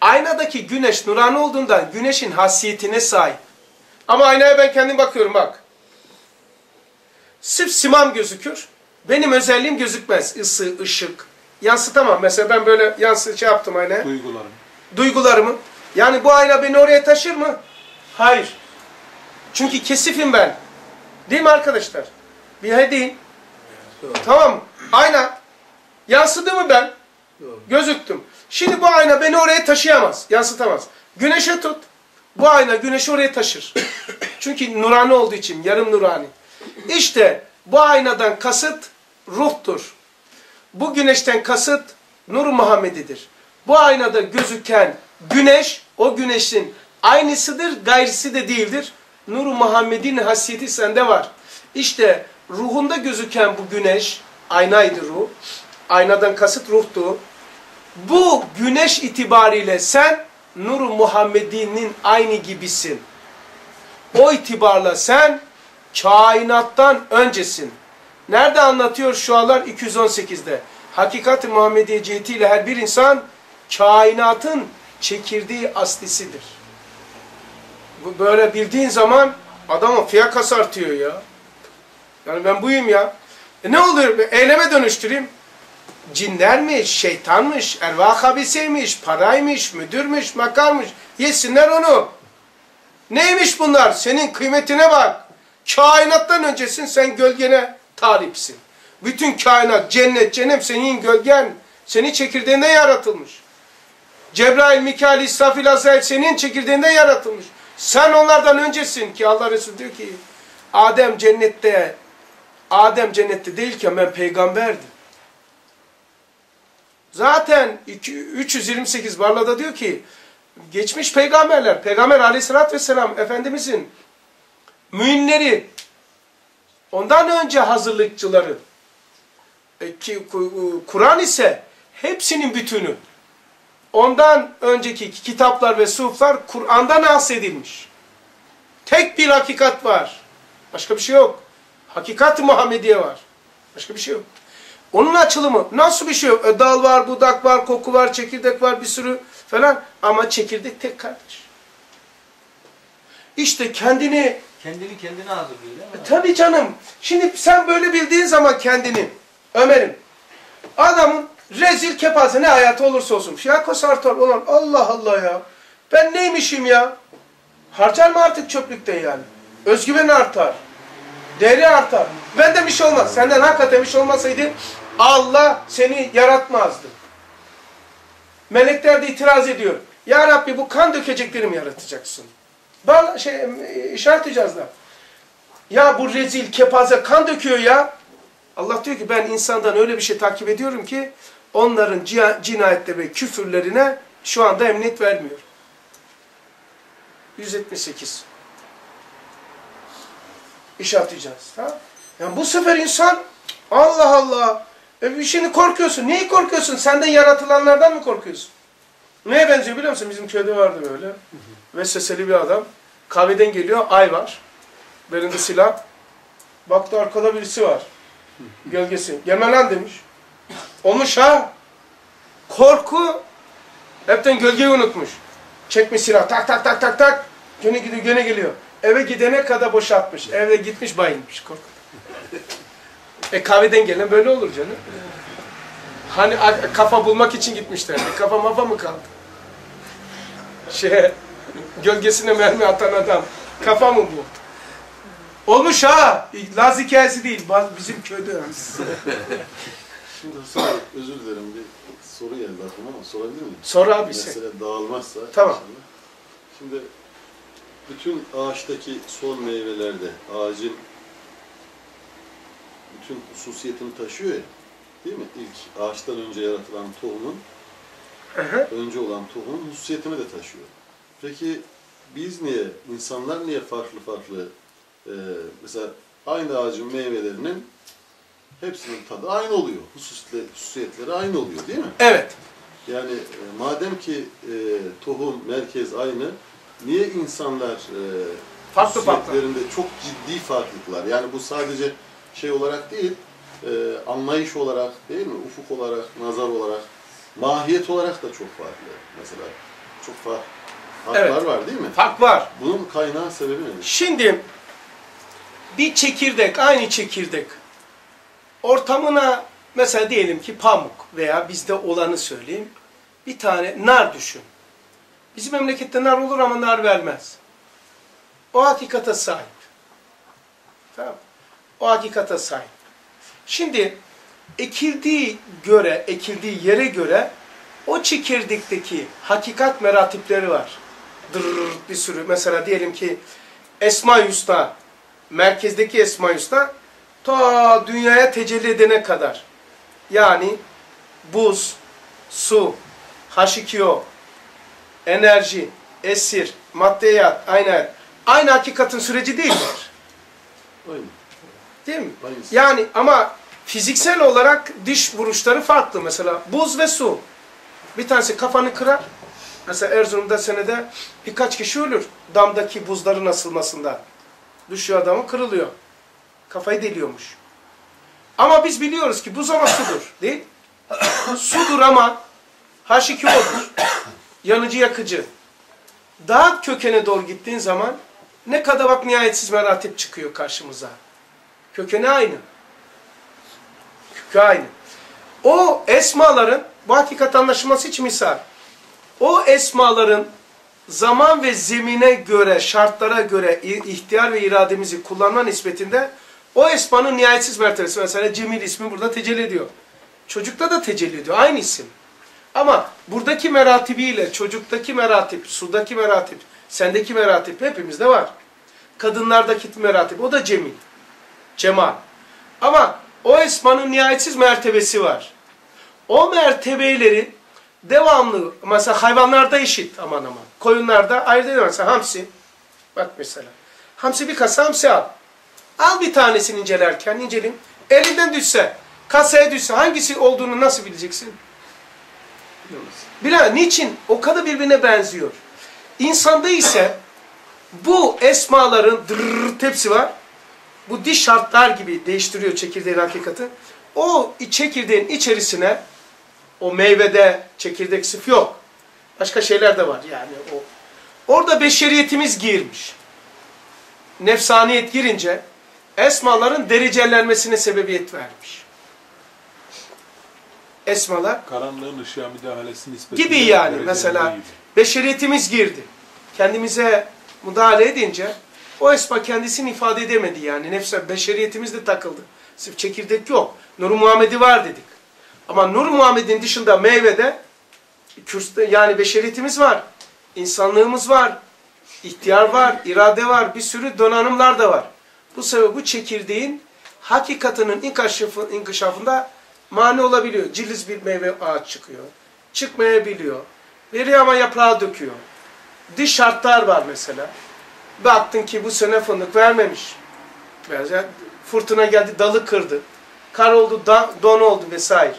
Aynadaki güneş nurani olduğundan güneşin hasiyetine sahip. Ama aynaya ben kendim bakıyorum bak. Sırf simam gözükür. Benim özelliğim gözükmez. Isı, ışık. Yansıtamam. Mesela ben böyle yansı şey yaptım aynaya.
Duygularım.
Duygularımı. Yani bu ayna beni oraya taşır mı? Hayır. Çünkü kesifim ben. Değil mi arkadaşlar? Bir he değil. Tamam? Ayna. Yansıdı mı ben? Gözüktüm. Şimdi bu ayna beni oraya taşıyamaz. Yansıtamaz. Güneşe tut. Bu ayna güneşi oraya taşır. Çünkü nurani olduğu için, yarım nurani. İşte bu aynadan kasıt ruhtur. Bu güneşten kasıt nur Muhammedidir. Bu aynada gözüken güneş, o güneşin aynısıdır, gayrisi de değildir. Nur Muhammed'in hasiyeti sende var. İşte ruhunda gözüken bu güneş, aynaydı ruh. Aynadan kasıt ruhtu. Bu güneş itibariyle sen Nur Muhammed'inin aynı gibisin. O itibarla sen kainattan öncesin. Nerede anlatıyor şu anlar 218'de. Hakikat-ı Muhammediye cihetiyle her bir insan kainatın çekirdeği aslisidir. Bu böyle bildiğin zaman adamın fiyakası artıyor ya. Yani ben buyum ya. E ne oluyor? Eyleme dönüştüreyim. Cinlermiş, şeytanmış, ervah habiseymiş, paraymış, müdürmüş, makarmış. Yesinler onu. Neymiş bunlar? Senin kıymetine bak. Kainattan öncesin sen gölgene talipsin. Bütün kainat, cennet, cennet senin gölgen. Senin çekirdeğinden yaratılmış. Cebrail, Mikail, İsrafil, Azrail senin çekirdeğinden yaratılmış. Sen onlardan öncesin ki Allah Resulü diyor ki Adem cennette Adem cennette değilken ben peygamberdim. Zaten 328 Barla'da diyor ki geçmiş peygamberler, peygamber aleyhissalatü vesselam Efendimizin müminleri ondan önce hazırlıkçıları e, ki Kur'an ise hepsinin bütünü. Ondan önceki kitaplar ve suhuflar Kur'an'dan bahsedilmiş. Tek bir hakikat var. Başka bir şey yok. Hakikat-ı Muhammediye var. Başka bir şey yok. Onun açılımı nasıl bir şey yok? E, dal var, budak var, koku var, çekirdek var bir sürü falan. Ama çekirdek tek kardeş. İşte kendini...
Kendini kendine hazırlıyor değil mi?
E, tabii canım. Şimdi sen böyle bildiğin zaman kendini, Ömer'im, adamın rezil kepaze ne hayatı olursa olsun. Fiyako sartor olan Allah Allah ya. Ben neymişim ya? Harcar mı artık çöplükte yani? Özgüven artar. Değeri artar. Benden bir şey olmaz. Senden hakikaten bir şey olmasaydı Allah seni yaratmazdı. Melekler de itiraz ediyor. Ya Rabbi bu kan dökecekleri yaratacaksın? Bal şey işaret icazda. Ya bu rezil kepaze kan döküyor ya. Allah diyor ki ben insandan öyle bir şey takip ediyorum ki onların cinayette ve küfürlerine şu anda emniyet vermiyor. 178 iş atacağız. Ha? Yani bu sefer insan Allah Allah e şimdi korkuyorsun. Neyi korkuyorsun? Senden yaratılanlardan mı korkuyorsun? Neye benziyor biliyor musun? Bizim köyde vardı böyle. Vesveseli bir adam. Kahveden geliyor. Ay var. Belinde silah. Baktı arkada birisi var. Gölgesi. Gelme lan demiş. Olmuş ha. Korku. Hepten gölgeyi unutmuş. Çekmiş silah. Tak tak tak tak tak. Gene gidiyor, gene geliyor. Eve gidene kadar boşaltmış. Eve gitmiş bayılmış korkudan. E kahveden gelen böyle olur canım. Hani kafa bulmak için gitmişler. Kafa mafa mı kaldı? Şey, gölgesine mermi atan adam. Kafa mı bu? Olmuş ha. Laz hikayesi değil. Bizim köyde.
Şimdi Bey, özür dilerim bir soru geldi aklıma ama sorabilir miyim?
Sor abi sen.
Mesele dağılmazsa.
Tamam.
inşallah. Şimdi bütün ağaçtaki son meyvelerde ağacın bütün hususiyetini taşıyor ya. Değil mi? İlk ağaçtan önce yaratılan tohumun önce olan tohumun hususiyetini de taşıyor. Peki biz niye, insanlar niye farklı farklı e, mesela aynı ağacın meyvelerinin hepsinin tadı aynı oluyor. Hususiyetleri, hususiyetleri aynı oluyor değil mi?
Evet.
Yani e, madem ki e, tohum, merkez aynı, niye insanlar e,
Farklı farklı.
hususiyetlerinde çok ciddi farklılıklar? Yani bu sadece şey olarak değil, e, anlayış olarak değil mi? Ufuk olarak, nazar olarak, mahiyet olarak da çok farklı. Mesela çok farklı farklar
Evet.
var değil mi?
Fark var.
Bunun kaynağı sebebi nedir?
Şimdi bir çekirdek, aynı çekirdek ortamına mesela diyelim ki pamuk veya bizde olanı söyleyeyim. Bir tane nar düşün. Bizim memlekette nar olur ama nar vermez. O hakikate sahip. Tamam? O hakikate sahip. Şimdi ekildiği göre, ekildiği yere göre o çekirdekteki hakikat meratipleri var. Dırrrr bir sürü. Mesela diyelim ki Esma Hüsna, merkezdeki Esma Hüsna ta dünyaya tecelli edene kadar. Yani buz, su, H2O, enerji, esir, maddeyat, aynen. Aynı hakikatin süreci değiller.
Aynı.
Değil mi? Yani ama fiziksel olarak diş vuruşları farklı. Mesela buz ve su. Bir tanesi kafanı kırar. Mesela Erzurum'da senede birkaç kişi ölür. Damdaki buzların asılmasından. Düşüyor adamı kırılıyor. Kafayı deliyormuş. Ama biz biliyoruz ki buz ama sudur. Değil? sudur ama H2O'dur. Yanıcı yakıcı. Daha kökene doğru gittiğin zaman ne kadar bak nihayetsiz meratip çıkıyor karşımıza. Kökeni aynı. Kökü aynı. O esmaların, bu hakikat anlaşılması için misal, o esmaların zaman ve zemine göre, şartlara göre ihtiyar ve irademizi kullanma nispetinde o esmanın nihayetsiz mertebesi. Mesela Cemil ismi burada tecelli ediyor. Çocukta da tecelli ediyor. Aynı isim. Ama buradaki meratibiyle çocuktaki meratip, sudaki meratip, sendeki meratip hepimizde var. Kadınlardaki meratip o da Cemil. Cemal. Ama o esmanın nihayetsiz mertebesi var. O mertebeleri devamlı, mesela hayvanlarda eşit aman aman. Koyunlarda ayrı değil mesela hamsi. Bak mesela. Hamsi bir kasa hamsi al. Al bir tanesini incelerken incelin. Elinden düşse, kasaya düşse hangisi olduğunu nasıl bileceksin? Bilal, niçin? O kadar birbirine benziyor. İnsanda ise bu esmaların dırrrr hepsi var. Bu diş şartlar gibi değiştiriyor çekirdeğin hakikati. O çekirdeğin içerisine o meyvede çekirdek sıf yok. Başka şeyler de var yani o. Orada beşeriyetimiz girmiş. Nefsaniyet girince esmaların derecelenmesine sebebiyet vermiş. Esmalar
Karanlığın ışığa müdahalesi nispetinde
gibi yani mesela
gibi.
beşeriyetimiz girdi. Kendimize müdahale edince o esma kendisini ifade edemedi yani. Nefse beşeriyetimiz de takıldı. Sırf çekirdek yok. Nur Muhammed'i var dedik. Ama Nur Muhammed'in dışında meyvede kürste, yani beşeriyetimiz var. insanlığımız var. ihtiyar var, irade var, bir sürü donanımlar da var. Bu sebeple bu çekirdeğin hakikatının inkişafı- inkişafında mani olabiliyor. Ciliz bir meyve ağaç çıkıyor. Çıkmayabiliyor. Veriyor ama yaprağı döküyor. Dış şartlar var mesela. Baktın ki bu sene fındık vermemiş. Mesela fırtına geldi dalı kırdı. Kar oldu, da- don oldu vesaire.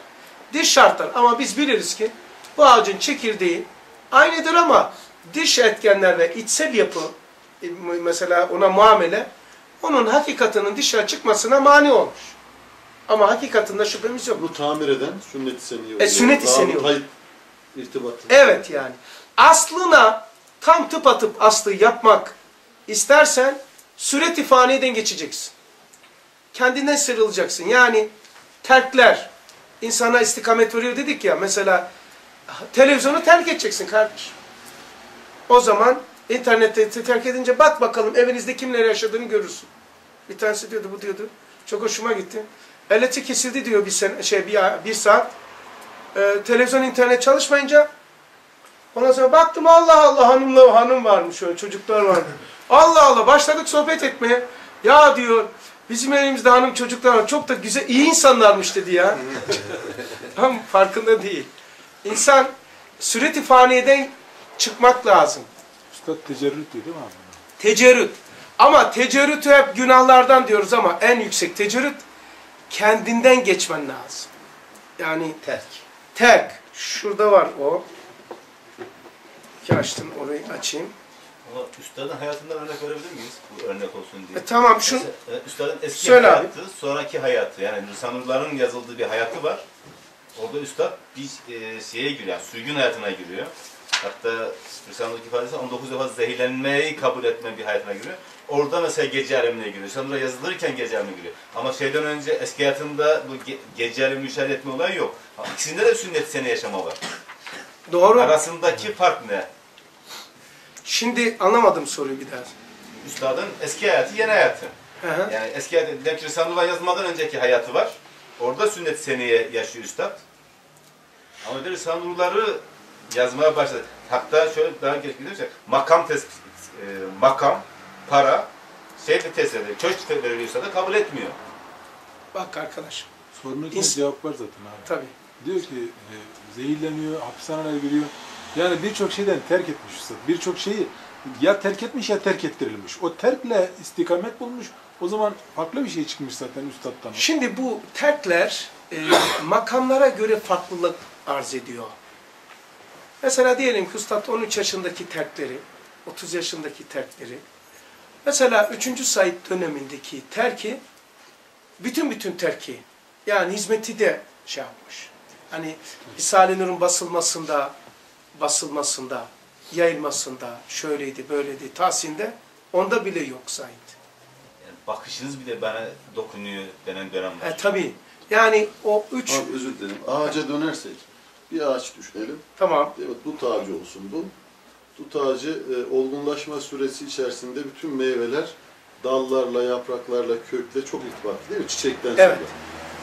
Dış şartlar ama biz biliriz ki bu ağacın çekirdeği aynıdır ama dış etkenler ve içsel yapı e, mesela ona muamele onun hakikatinin dışarı çıkmasına mani olmuş. Ama hakikatinde şüphemiz yok.
Bunu tamir eden sünnet-i seniye
E, sünnet-i
Rabıt
seniye
hayır irtibatı.
Evet yani. Aslına tam tıpatıp aslı yapmak istersen süret-i faniden geçeceksin. Kendinden sıyrılacaksın. Yani terkler insana istikamet veriyor dedik ya. Mesela televizyonu terk edeceksin kardeş. O zaman internette terk edince bak bakalım evinizde kimler yaşadığını görürsün. Bir tanesi diyordu bu diyordu. Çok hoşuma gitti. Elektrik kesildi diyor bir sene, şey bir, bir saat. Ee, televizyon internet çalışmayınca ondan sonra baktım Allah Allah hanımla hanım varmış öyle çocuklar vardı. Allah Allah başladık sohbet etmeye. Ya diyor bizim evimizde hanım çocuklar var. Çok da güzel iyi insanlarmış dedi ya. Tam farkında değil. İnsan süreti faniyeden çıkmak lazım.
Üstad tecerrüt diyor değil mi abi?
Tecerrüt. Ama tecerrütü hep günahlardan diyoruz ama en yüksek tecerrüt kendinden geçmen lazım. Yani
Terk.
terk. Şurada var o. İki açtım orayı açayım.
Ama üstadın hayatından örnek verebilir miyiz? Bu örnek olsun diye.
E, tamam şu
Mesela, e, üstadın eski
Söyle abi.
hayatı, sonraki hayatı. Yani Nursanurların yazıldığı bir hayatı var. Orada üstad bir e, şeye giriyor, yani sürgün hayatına giriyor. Hatta Nursanur'daki ifadesi 19 defa zehirlenmeyi kabul etme bir hayatına giriyor. Orada mesela gece alemine giriyor. Nursanur'a yazılırken gece alemine giriyor. Ama şeyden önce eski hayatında bu ge gece alemi müşahede etme olayı yok. Ama İkisinde de sünnet sene yaşama var.
doğru.
Arasındaki fark ne?
Şimdi anlamadım soruyu bir daha.
Üstadın eski hayatı, yeni hayatı.
Hı hı.
Yani eski hayatı, demek ki Risale-i yazmadan önceki hayatı var. Orada sünnet seneye yaşıyor üstad. Ama de Risale-i yazmaya başladı. Hatta şöyle daha geç gidersek makam tespit, e, makam, para, şey de test ediyor. Çocuk veriliyorsa da kabul etmiyor.
Bak arkadaşım.
Sorunun
İns-
cevap var zaten abi.
Tabii.
Diyor ki e, zehirleniyor, hapishanelere giriyor. Yani birçok şeyden terk etmiş üstad. Birçok şeyi ya terk etmiş ya terk ettirilmiş. O terkle istikamet bulmuş. O zaman farklı bir şey çıkmış zaten üstadtan.
Şimdi bu terkler e, makamlara göre farklılık arz ediyor. Mesela diyelim ki Üstad 13 yaşındaki terkleri, 30 yaşındaki terkleri, mesela 3. Said dönemindeki terki, bütün bütün terki, yani hizmeti de şey yapmış. Hani Risale-i Nur'un basılmasında, basılmasında, yayılmasında, şöyleydi, böyleydi, tahsinde, onda bile yok Said.
Yani bakışınız bile bana dokunuyor denen dönem var.
E tabii. Yani o üç,
Abi özür dilerim. Ağaca dönersek bir ağaç düşünelim.
tamam,
mi? Dut ağacı olsun bu. Dut ağacı e, olgunlaşma süresi içerisinde bütün meyveler dallarla, yapraklarla, kökle çok irtibatlı değil mi? Çiçekten sonra.
Evet.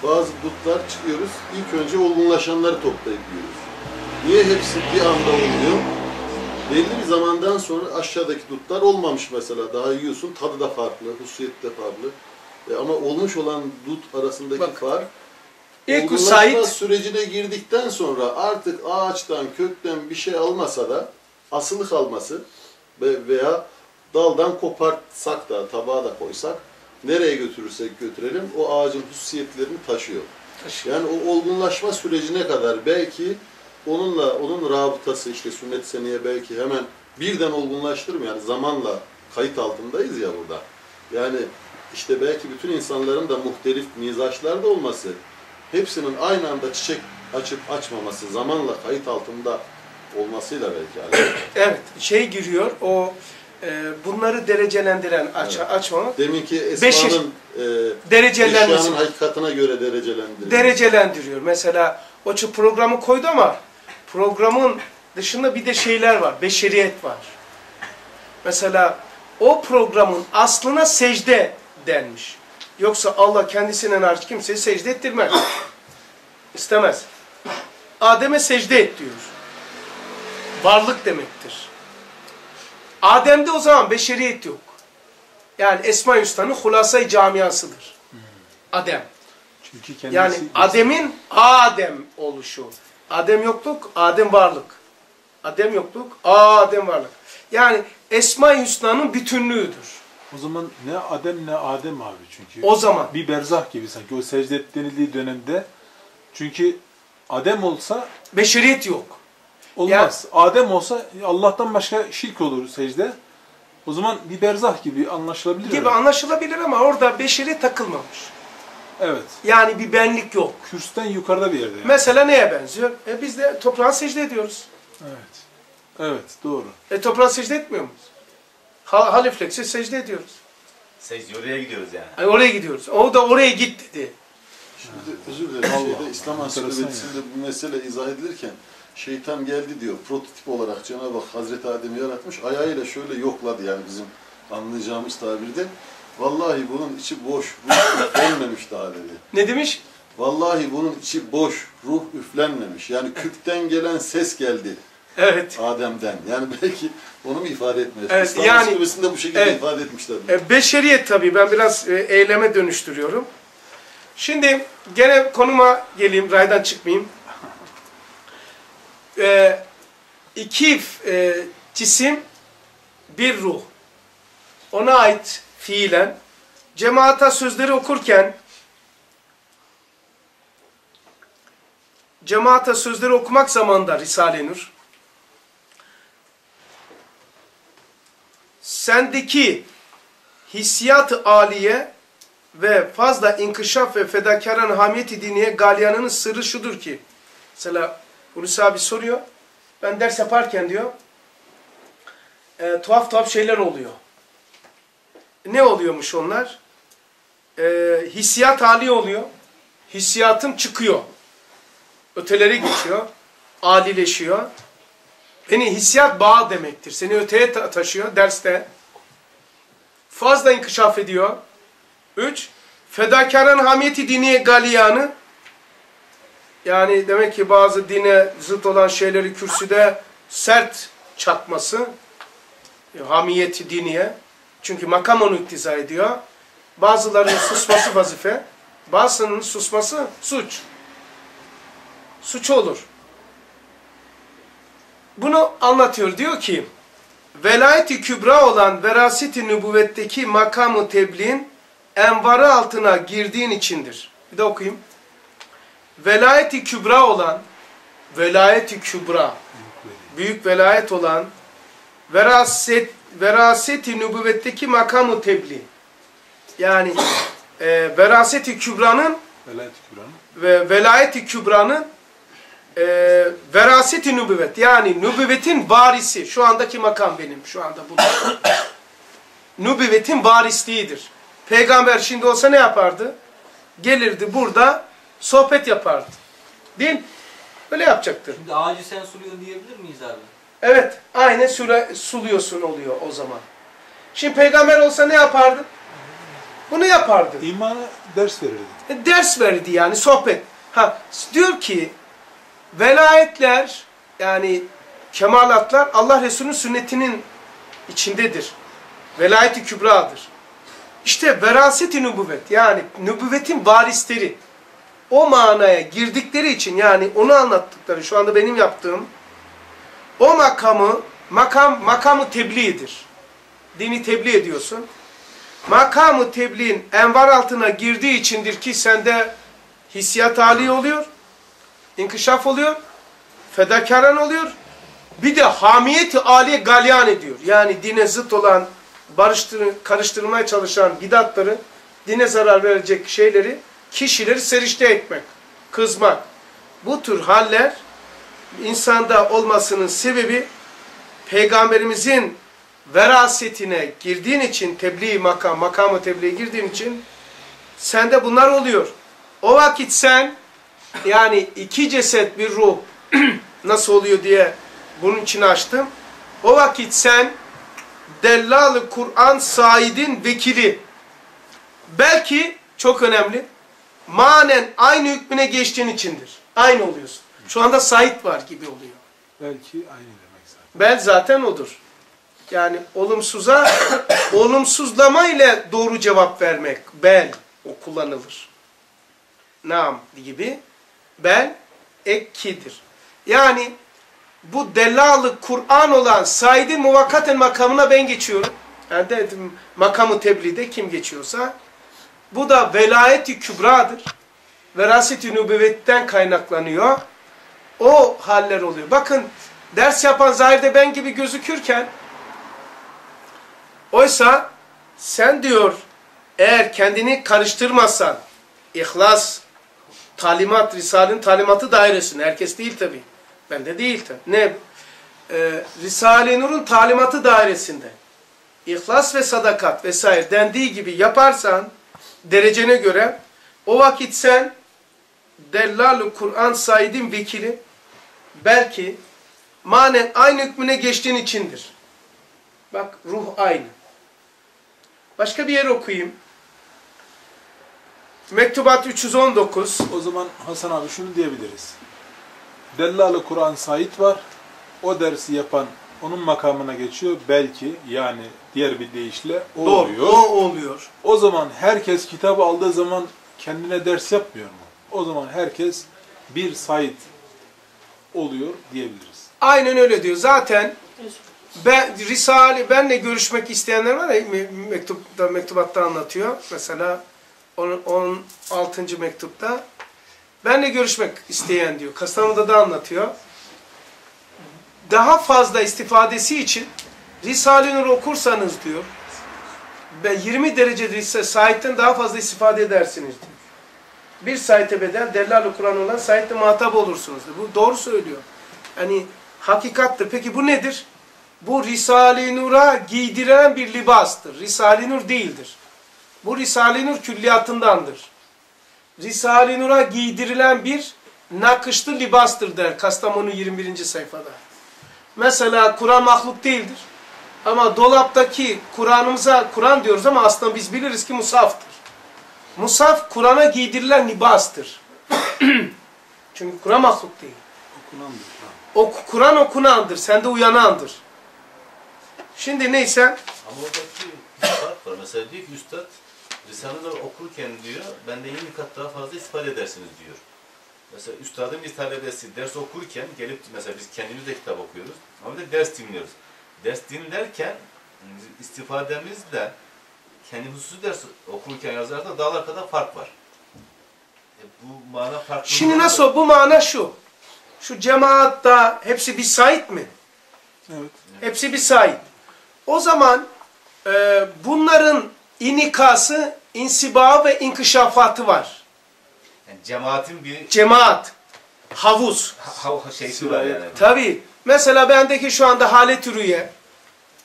Bazı dutlar çıkıyoruz. İlk önce olgunlaşanları toplayıp yiyoruz. Niye hepsi bir anda olmuyor? Belli bir zamandan sonra aşağıdaki dutlar olmamış mesela. Daha yiyorsun. Tadı da farklı, hususiyeti de farklı. E, ama olmuş olan dut arasındaki
Bak,
fark Olgunlaşma
Said
sürecine girdikten sonra artık ağaçtan, kökten bir şey almasa da asılı kalması ve veya daldan kopartsak da tabağa da koysak nereye götürürsek götürelim o ağacın hususiyetlerini taşıyor.
taşıyor.
Yani o olgunlaşma sürecine kadar belki onunla onun rabıtası işte sünnet seneye belki hemen birden olgunlaştırmıyor. Yani zamanla kayıt altındayız ya burada. Yani işte belki bütün insanların da muhtelif mizaçlarda olması, hepsinin aynı anda çiçek açıp açmaması, zamanla kayıt altında olmasıyla belki alakalı.
Evet, şey giriyor, o e, bunları derecelendiren, aç,
Evet.
açmamak,
Deminki. Esma'nın e,
derecelenmesi,
hakikatine göre derecelendirilmesi.
derecelendiriyor. Mesela o programı koydu ama programın dışında bir de şeyler var, beşeriyet var. Mesela o programın aslına secde denmiş. Yoksa Allah kendisinden hariç kimseye secde ettirmez. İstemez. Adem'e secde et diyor. Varlık demektir. Adem'de o zaman beşeriyet yok. Yani Esma Usta'nın hulasay camiasıdır. Adem.
Çünkü kendisi
Yani Adem'in Adem oluşu. Adem yokluk, Adem varlık. Adem yokluk, Adem varlık. Yani Esma-i Hüsna'nın bütünlüğüdür.
O zaman ne Adem ne Adem abi çünkü.
O zaman.
bir berzah gibi sanki o secde denildiği dönemde. Çünkü Adem olsa
Beşeriyet yok.
olmaz. Adem olsa Allah'tan başka şirk olur secde. O zaman bir berzah gibi anlaşılabilir.
Gibi
öyle.
anlaşılabilir ama orada beşeri takılmamış.
Evet.
Yani bir benlik yok.
Kürsten yukarıda bir yerde yani.
Mesela neye benziyor? E biz de toprağa secde ediyoruz.
Evet. Evet doğru.
E toprağa secde etmiyor muyuz? Ha, haliflekse secde ediyoruz.
Secde oraya gidiyoruz yani.
Ay oraya gidiyoruz. O da oraya git dedi.
Şimdi özür dilerim
Allah
şeyde İslam ansiklopedisinde bu mesele izah edilirken şeytan geldi diyor prototip olarak Cenab-ı Hak Hazreti Adem'i yaratmış ayağıyla şöyle yokladı yani bizim anlayacağımız tabirde. Vallahi bunun içi boş, ruh üflenmemiş daha dedi.
Ne demiş?
Vallahi bunun içi boş, ruh üflenmemiş. Yani küpten gelen ses geldi
Evet.
Adem'den. Yani belki onu mu ifade etmeye?
Evet,
İslam
yani-
ansiklopedisinde bu şekilde
Evet.
ifade etmişler.
E, beşeriyet tabii. Ben biraz e, eyleme dönüştürüyorum. Şimdi gene konuma geleyim. Raydan çıkmayayım. E, iki e, cisim, bir ruh. Ona ait fiilen cemaata sözleri okurken cemaata sözleri okumak zamanında Risale-i Nur sendeki hissiyat-ı aliye ve fazla inkışaf ve fedakarın hamiyeti diniye galyanının sırrı şudur ki mesela Hulusi abi soruyor ben ders yaparken diyor e, tuhaf tuhaf şeyler oluyor. Ne oluyormuş onlar? E, hissiyat hali oluyor. Hissiyatım çıkıyor. Ötelere geçiyor. Alileşiyor. Beni hissiyat bağı demektir. Seni öteye ta- taşıyor derste. Fazla inkişaf ediyor. Üç, fedakarın hamiyeti diniye galiyanı. Yani demek ki bazı dine zıt olan şeyleri kürsüde sert çakması, e, hamiyeti diniye. Çünkü makam onu iktiza ediyor. Bazılarının susması vazife, bazısının susması suç. Suç olur. Bunu anlatıyor. Diyor ki, velayet-i kübra olan veraset-i nübüvvetteki makamı tebliğin envarı altına girdiğin içindir. Bir de okuyayım. Velayet-i kübra olan, velayet-i kübra, büyük velayet olan, veraset, veraset-i nübüvvetteki makamı tebliğ. Yani e, veraset-i kübranın
Velayet Kur'an.
ve velayet-i kübranın e, veraset-i nübüvvet yani nübüvvetin varisi şu andaki makam benim şu anda bu nübüvvetin varisliğidir. Peygamber şimdi olsa ne yapardı? Gelirdi burada sohbet yapardı. Değil mi? Böyle yapacaktır.
Şimdi ağacı sen suluyorsun diyebilir miyiz abi?
Evet, aynı süre suluyorsun oluyor o zaman. Şimdi peygamber olsa ne yapardı? Bunu yapardı.
İmana ders verirdi.
E, ders verdi yani sohbet. Ha diyor ki velayetler yani kemalatlar Allah Resulü'nün sünnetinin içindedir. Velayet-i kübradır. İşte veraset-i nübüvvet yani nübüvvetin varisleri o manaya girdikleri için yani onu anlattıkları şu anda benim yaptığım o makamı makam makamı tebliğdir. Dini tebliğ ediyorsun makamı tebliğin envar altına girdiği içindir ki sende hissiyat hali oluyor, inkişaf oluyor, fedakarın oluyor. Bir de hamiyeti âliye galyan ediyor. Yani dine zıt olan, barıştır, karıştırmaya çalışan bidatları, dine zarar verecek şeyleri, kişileri serişte etmek, kızmak. Bu tür haller insanda olmasının sebebi Peygamberimizin verasetine girdiğin için tebliğ makam, makamı tebliğe girdiğin için sende bunlar oluyor. O vakit sen yani iki ceset bir ruh nasıl oluyor diye bunun için açtım. O vakit sen Dellalı Kur'an Said'in vekili. Belki çok önemli. Manen aynı hükmüne geçtiğin içindir. Aynı oluyorsun. Şu anda Said var gibi oluyor.
Belki aynı demek zaten.
Bel zaten odur. Yani olumsuza olumsuzlama ile doğru cevap vermek. Bel o kullanılır. Nam gibi. Bel ekkidir. Yani bu delalı Kur'an olan Said'in muvakkaten makamına ben geçiyorum. Yani de, makamı tebliğde kim geçiyorsa. Bu da velayeti kübradır. Veraset-i nübüvvetten kaynaklanıyor. O haller oluyor. Bakın ders yapan zahirde ben gibi gözükürken oysa sen diyor eğer kendini karıştırmazsan ihlas talimat Risale'nin talimatı dairesinde herkes değil tabi. Bende değil tabi. Ne? Ee, Risale-i Nur'un talimatı dairesinde ihlas ve sadakat vesaire dendiği gibi yaparsan derecene göre o vakit sen Dellalu Kur'an Said'in vekili belki manen aynı hükmüne geçtiğin içindir. Bak ruh aynı. Başka bir yer okuyayım. Mektubat 319.
O zaman Hasan abi şunu diyebiliriz. Dellalı Kur'an Said var. O dersi yapan onun makamına geçiyor. Belki yani diğer bir deyişle o
Doğru.
oluyor.
O oluyor.
O zaman herkes kitabı aldığı zaman kendine ders yapmıyor mu? O zaman herkes bir Said oluyor diyebiliriz.
Aynen öyle diyor. Zaten ben Risale benle görüşmek isteyenler var ya mektupta mektubatta anlatıyor. Mesela 10 16. mektupta benle görüşmek isteyen diyor. Kastamonu'da da anlatıyor. Daha fazla istifadesi için Risale-i okursanız diyor ve 20 derece Risale Said'den daha fazla istifade edersiniz diyor. Bir sayete bedel Dellal-ı Kur'an olan Said'le muhatap olursunuz diyor. Bu doğru söylüyor. Yani hakikattır. Peki bu nedir? Bu Risale-i Nur'a giydiren bir libastır. Risale-i Nur değildir. Bu Risale-i Nur külliyatındandır. Risale-i Nur'a giydirilen bir nakışlı libastır der Kastamonu 21. sayfada. Mesela Kur'an mahluk değildir. Ama dolaptaki Kur'an'ımıza Kur'an diyoruz ama aslında biz biliriz ki musaftır. Musaf Kur'an'a giydirilen libastır. Çünkü Kur'an mahluk değil.
Okunandır.
O Kur'an okunandır, sende uyanandır. Şimdi neyse
Ama oradaki var. Mesela diyor ki Üstad, Risale'leri okurken diyor, bende 20 kat daha fazla istifade edersiniz diyor. Mesela Üstadın bir talebesi ders okurken gelip mesela biz kendimiz de kitap okuyoruz ama bir de ders dinliyoruz. Ders dinlerken istifademizle kendi hususi ders okurken yazarda dağlar kadar fark var. E, bu mana farklı.
Şimdi nasıl bu mana şu. Şu cemaatta hepsi bir sait mi?
Evet.
Hepsi bir sait. O zaman e, bunların inikası, insiba ve inkişafatı var.
Yani cemaatin bir
Cemaat, havuz.
ha, ha, şeysi var yani.
Tabii. Mesela bendeki şu anda halet-i rüye,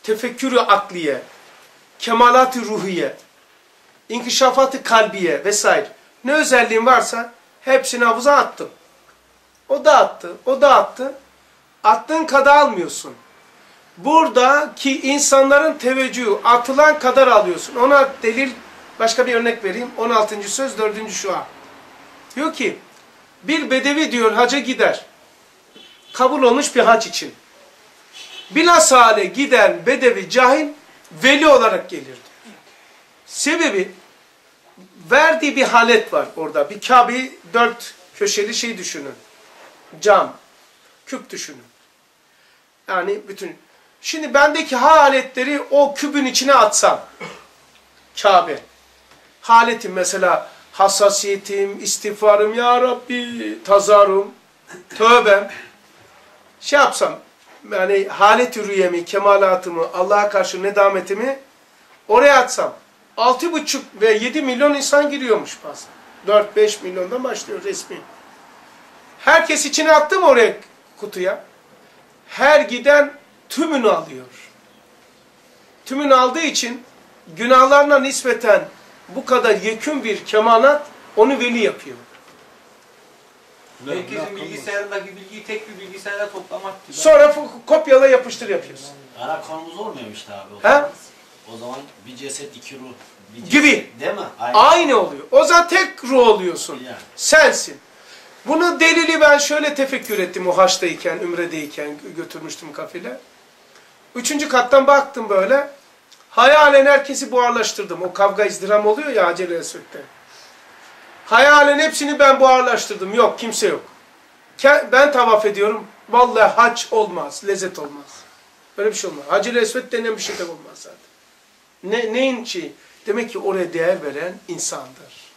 tefekkürü akliye, kemalat-ı ruhiye, inkişafat-ı kalbiye vesaire. Ne özelliğin varsa hepsini havuza attım. O da attı, o da attı. Attığın kadar almıyorsun. Buradaki insanların teveccühü atılan kadar alıyorsun. Ona delil başka bir örnek vereyim. 16. söz 4. şua. Diyor ki bir bedevi diyor haca gider. Kabul olmuş bir hac için. Bilhassa hale giden bedevi cahil veli olarak gelir. Sebebi verdiği bir halet var orada. Bir Kabe'yi dört köşeli şey düşünün. Cam, küp düşünün. Yani bütün. Şimdi bendeki haletleri o kübün içine atsam. Kabe. Haletim mesela hassasiyetim, istiğfarım, ya Rabbi, tazarım, tövbem. Şey yapsam, yani halet-i rüyemi, kemalatımı, Allah'a karşı nedametimi oraya atsam. Altı buçuk ve yedi milyon insan giriyormuş bazen. Dört, beş milyondan başlıyor resmi. Herkes içine attı mı oraya kutuya? Her giden tümünü alıyor. Tümünü aldığı için günahlarına nispeten bu kadar yekün bir kemalat onu veli yapıyor.
Herkesin bilgisayarındaki bilgiyi tek bir bilgisayara toplamak gibi.
Sonra kopyala yapıştır yapıyorsun.
Ana konumuz olmuyormuş abi o
He?
zaman. O zaman bir ceset iki ruh. Bir ceset,
Gibi.
Değil mi? Aynı.
Aynı oluyor. O zaman tek ruh oluyorsun.
Yani.
Sensin. Bunu delili ben şöyle tefekkür ettim o haçtayken, ümredeyken gö- götürmüştüm kafile. Üçüncü kattan baktım böyle. Hayalen herkesi buharlaştırdım. O kavga izdiram oluyor ya acele esvette. Hayalen hepsini ben buharlaştırdım. Yok kimse yok. Ben tavaf ediyorum. Vallahi hac olmaz, lezzet olmaz. Böyle bir şey olmaz. Hacı esvet denen bir şey de olmaz zaten. Ne, neyin şeyi? Demek ki oraya değer veren insandır.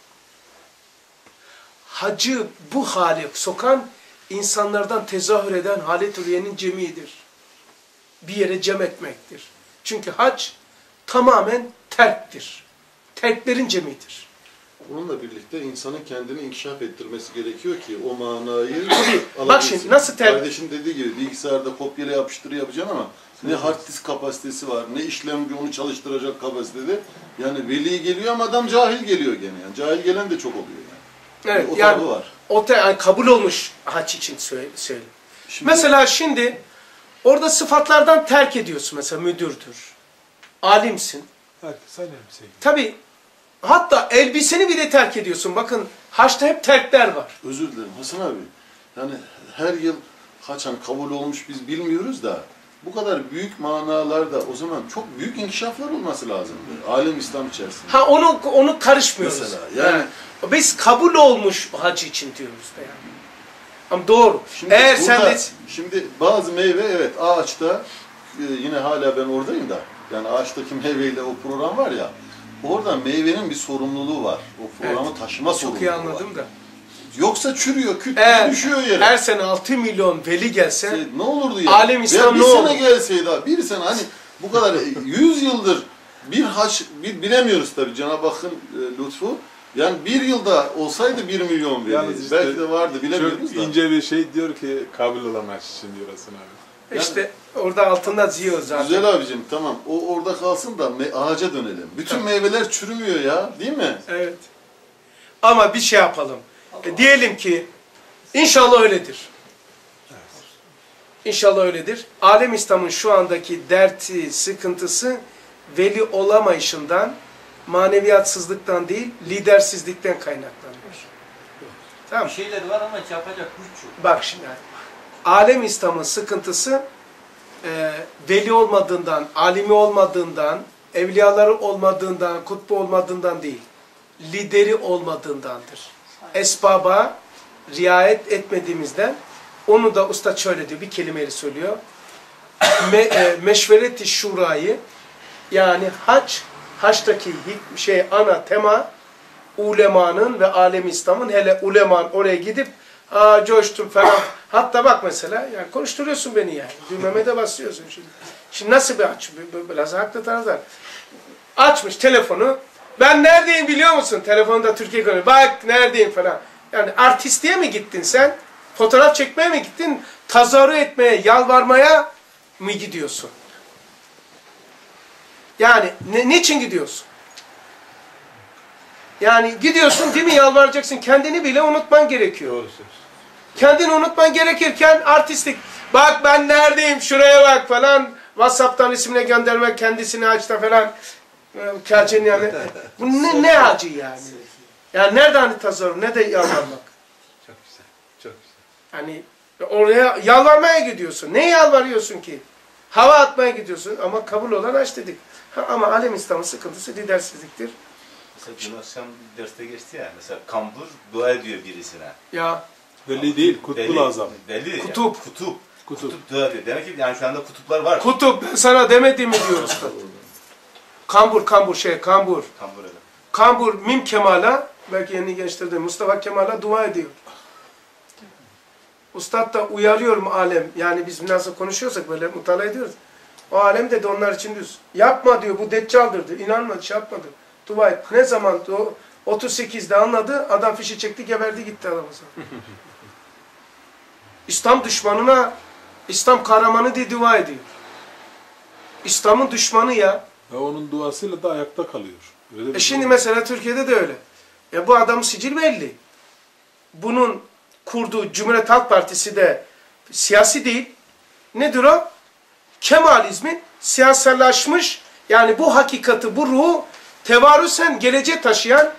Hacı bu hale sokan insanlardan tezahür eden halet-ü riyenin cemidir. Bir yere cem etmektir. Çünkü hac tamamen terktir. Terklerin cemidir.
Bununla birlikte insanın kendini inkişaf ettirmesi gerekiyor ki o manayı
Bak şimdi nasıl ter-
Kardeşin dediği gibi bilgisayarda kopyala yapıştır yapacaksın ama ne hard disk kapasitesi var, ne işlemci onu çalıştıracak kapasitede. Yani veli geliyor ama adam cahil geliyor gene. Yani cahil gelen de çok oluyor yani.
Evet,
o
yani
var.
o te- yani kabul olmuş hac için söyle. söyle.
Şimdi,
Mesela şimdi orada sıfatlardan terk ediyorsun mesela müdürdür. Alimsin.
Herkes aynı elbise giyiyor.
Tabi hatta elbiseni bile terk ediyorsun. Bakın haçta hep terkler var.
özür dilerim Hasan abi. Yani her yıl kaçan kabul olmuş biz bilmiyoruz da bu kadar büyük manalarda o zaman çok büyük inkişaflar olması lazımdı. Alem İslam içerisinde.
Ha onu onu karışmıyoruz.
Mesela, yani-
biz kabul olmuş hac için diyoruz da yani. Ama doğru.
Şimdi
Eğer sen de
Şimdi bazı meyve evet ağaçta e, yine hala ben oradayım da yani ağaçtaki meyveyle o program var ya orada meyvenin bir sorumluluğu var. O programı taşıma
çok
sorumluluğu
iyi
var.
anladım da.
Yoksa çürüyor, küt
Eğer
düşüyor yere.
her sene 6 milyon veli gelse
Şey, ne olurdu ya?
Alem İslam
Veya bir
ne
sene
olur?
gelseydi abi, bir sene hani bu kadar e, 100 yıldır bir haç, bir, bilemiyoruz tabii Cenab-ı Hakk'ın e, lütfu. Yani bir yılda olsaydı bir milyon.
Yalnız işte
Belki de vardı bilemiyoruz
Çok
da.
ince bir şey diyor ki kabul olan aç için diyor Hasan abi.
işte orada altında ziyor zaten.
Güzel abicim tamam o orada kalsın da me- ağaca dönelim. Bütün meyveler çürümüyor ya değil mi?
Evet. Ama bir şey yapalım. E, diyelim ki inşallah öyledir. İnşallah öyledir. Alem İslam'ın şu andaki derti, sıkıntısı veli olamayışından, maneviyatsızlıktan değil, lidersizlikten kaynaklanıyor. Tamam
Bir şeyler var ama yapacak güç yok.
Bak şimdi. Alem İslam'ın sıkıntısı e, veli olmadığından, alimi olmadığından, evliyaları olmadığından, kutbu olmadığından değil, lideri olmadığındandır. Esbaba riayet etmediğimizden, onu da usta şöyle diyor, bir kelimeyle söylüyor. Me, e, meşvereti şurayı, yani hac, haçtaki şey ana tema, ulemanın ve alem İslam'ın hele uleman oraya gidip aa coştum falan. Hatta bak mesela yani konuşturuyorsun beni yani. Düğmeme de basıyorsun şimdi. Şimdi nasıl bir aç? Biraz haklı taraftar. Açmış telefonu. Ben neredeyim biliyor musun? Telefonda Türkiye konuyor. Bak neredeyim falan. Yani artistliğe mi gittin sen? Fotoğraf çekmeye mi gittin? Tazarı etmeye, yalvarmaya mı gidiyorsun? Yani ne, niçin gidiyorsun? Yani gidiyorsun değil mi yalvaracaksın. Kendini bile unutman gerekiyor.
Doğru.
Kendini unutman gerekirken artistlik. Bak ben neredeyim şuraya bak falan. Whatsapp'tan isimle göndermek kendisini açta falan. Kaçın yani. Bu ne, ne acı yani. Yani nerede hani tasarruf ne de yalvarmak.
Çok güzel. Çok güzel.
Hani oraya yalvarmaya gidiyorsun. Ne yalvarıyorsun ki? Hava atmaya gidiyorsun ama kabul olan aç dedik. Ha, ama alem İslam'ın sıkıntısı lidersizliktir.
Mesela dün akşam derste geçti ya. Mesela kambur dua ediyor birisine.
Ya
Veli değil, kutbul azam.
Veli.
Kutup.
Yani, kutup.
Kutup.
Kutup dua ediyor. Demek ki yani şu anda kutuplar var.
kutup ben sana demedim mi diyor usta. Kambur kambur şey kambur.
Kambur evet.
Kambur Mim Kemal'a, belki yeni gençler de Mustafa Kemal'a dua ediyor. Ustad da uyarıyor mu alem? Yani biz nasıl konuşuyorsak böyle mutala ediyoruz. O alem dedi onlar için düz. Yapma diyor bu deccaldır diyor. İnanmadı şey yapmadı. Dua et. Ne zaman o 38'de anladı adam fişi çekti geberdi gitti adamıza. İslam düşmanına İslam kahramanı diye dua ediyor. İslam'ın düşmanı ya.
Ve onun duasıyla da ayakta kalıyor. Öyle
E şimdi
durum.
mesela Türkiye'de de öyle. E bu adam sicil belli. Bunun kurduğu Cumhuriyet Halk Partisi de siyasi değil. Nedir o? Kemalizmin siyasallaşmış yani bu hakikati, bu ruhu tevarüsen geleceğe taşıyan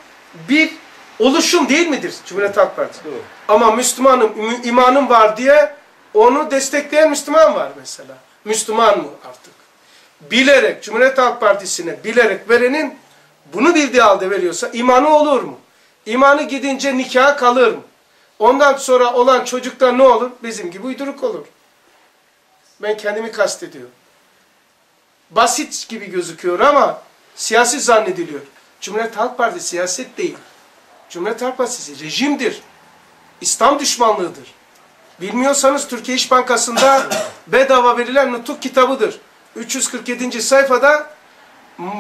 bir oluşum değil midir Cumhuriyet Halk Partisi?
Doğru.
Ama Müslümanım, üm- imanım var diye onu destekleyen Müslüman var mesela. Müslüman mı artık? Bilerek, Cumhuriyet Halk Partisi'ne bilerek verenin bunu bildiği halde veriyorsa imanı olur mu? İmanı gidince nikaha kalır mı? Ondan sonra olan çocukta ne olur? Bizim gibi uyduruk olur. Ben kendimi kastediyorum. Basit gibi gözüküyor ama siyasi zannediliyor. Cumhuriyet Halk Partisi siyaset değil. Cumhuriyet Halk Partisi rejimdir. İslam düşmanlığıdır. Bilmiyorsanız Türkiye İş Bankası'nda bedava verilen nutuk kitabıdır. 347. sayfada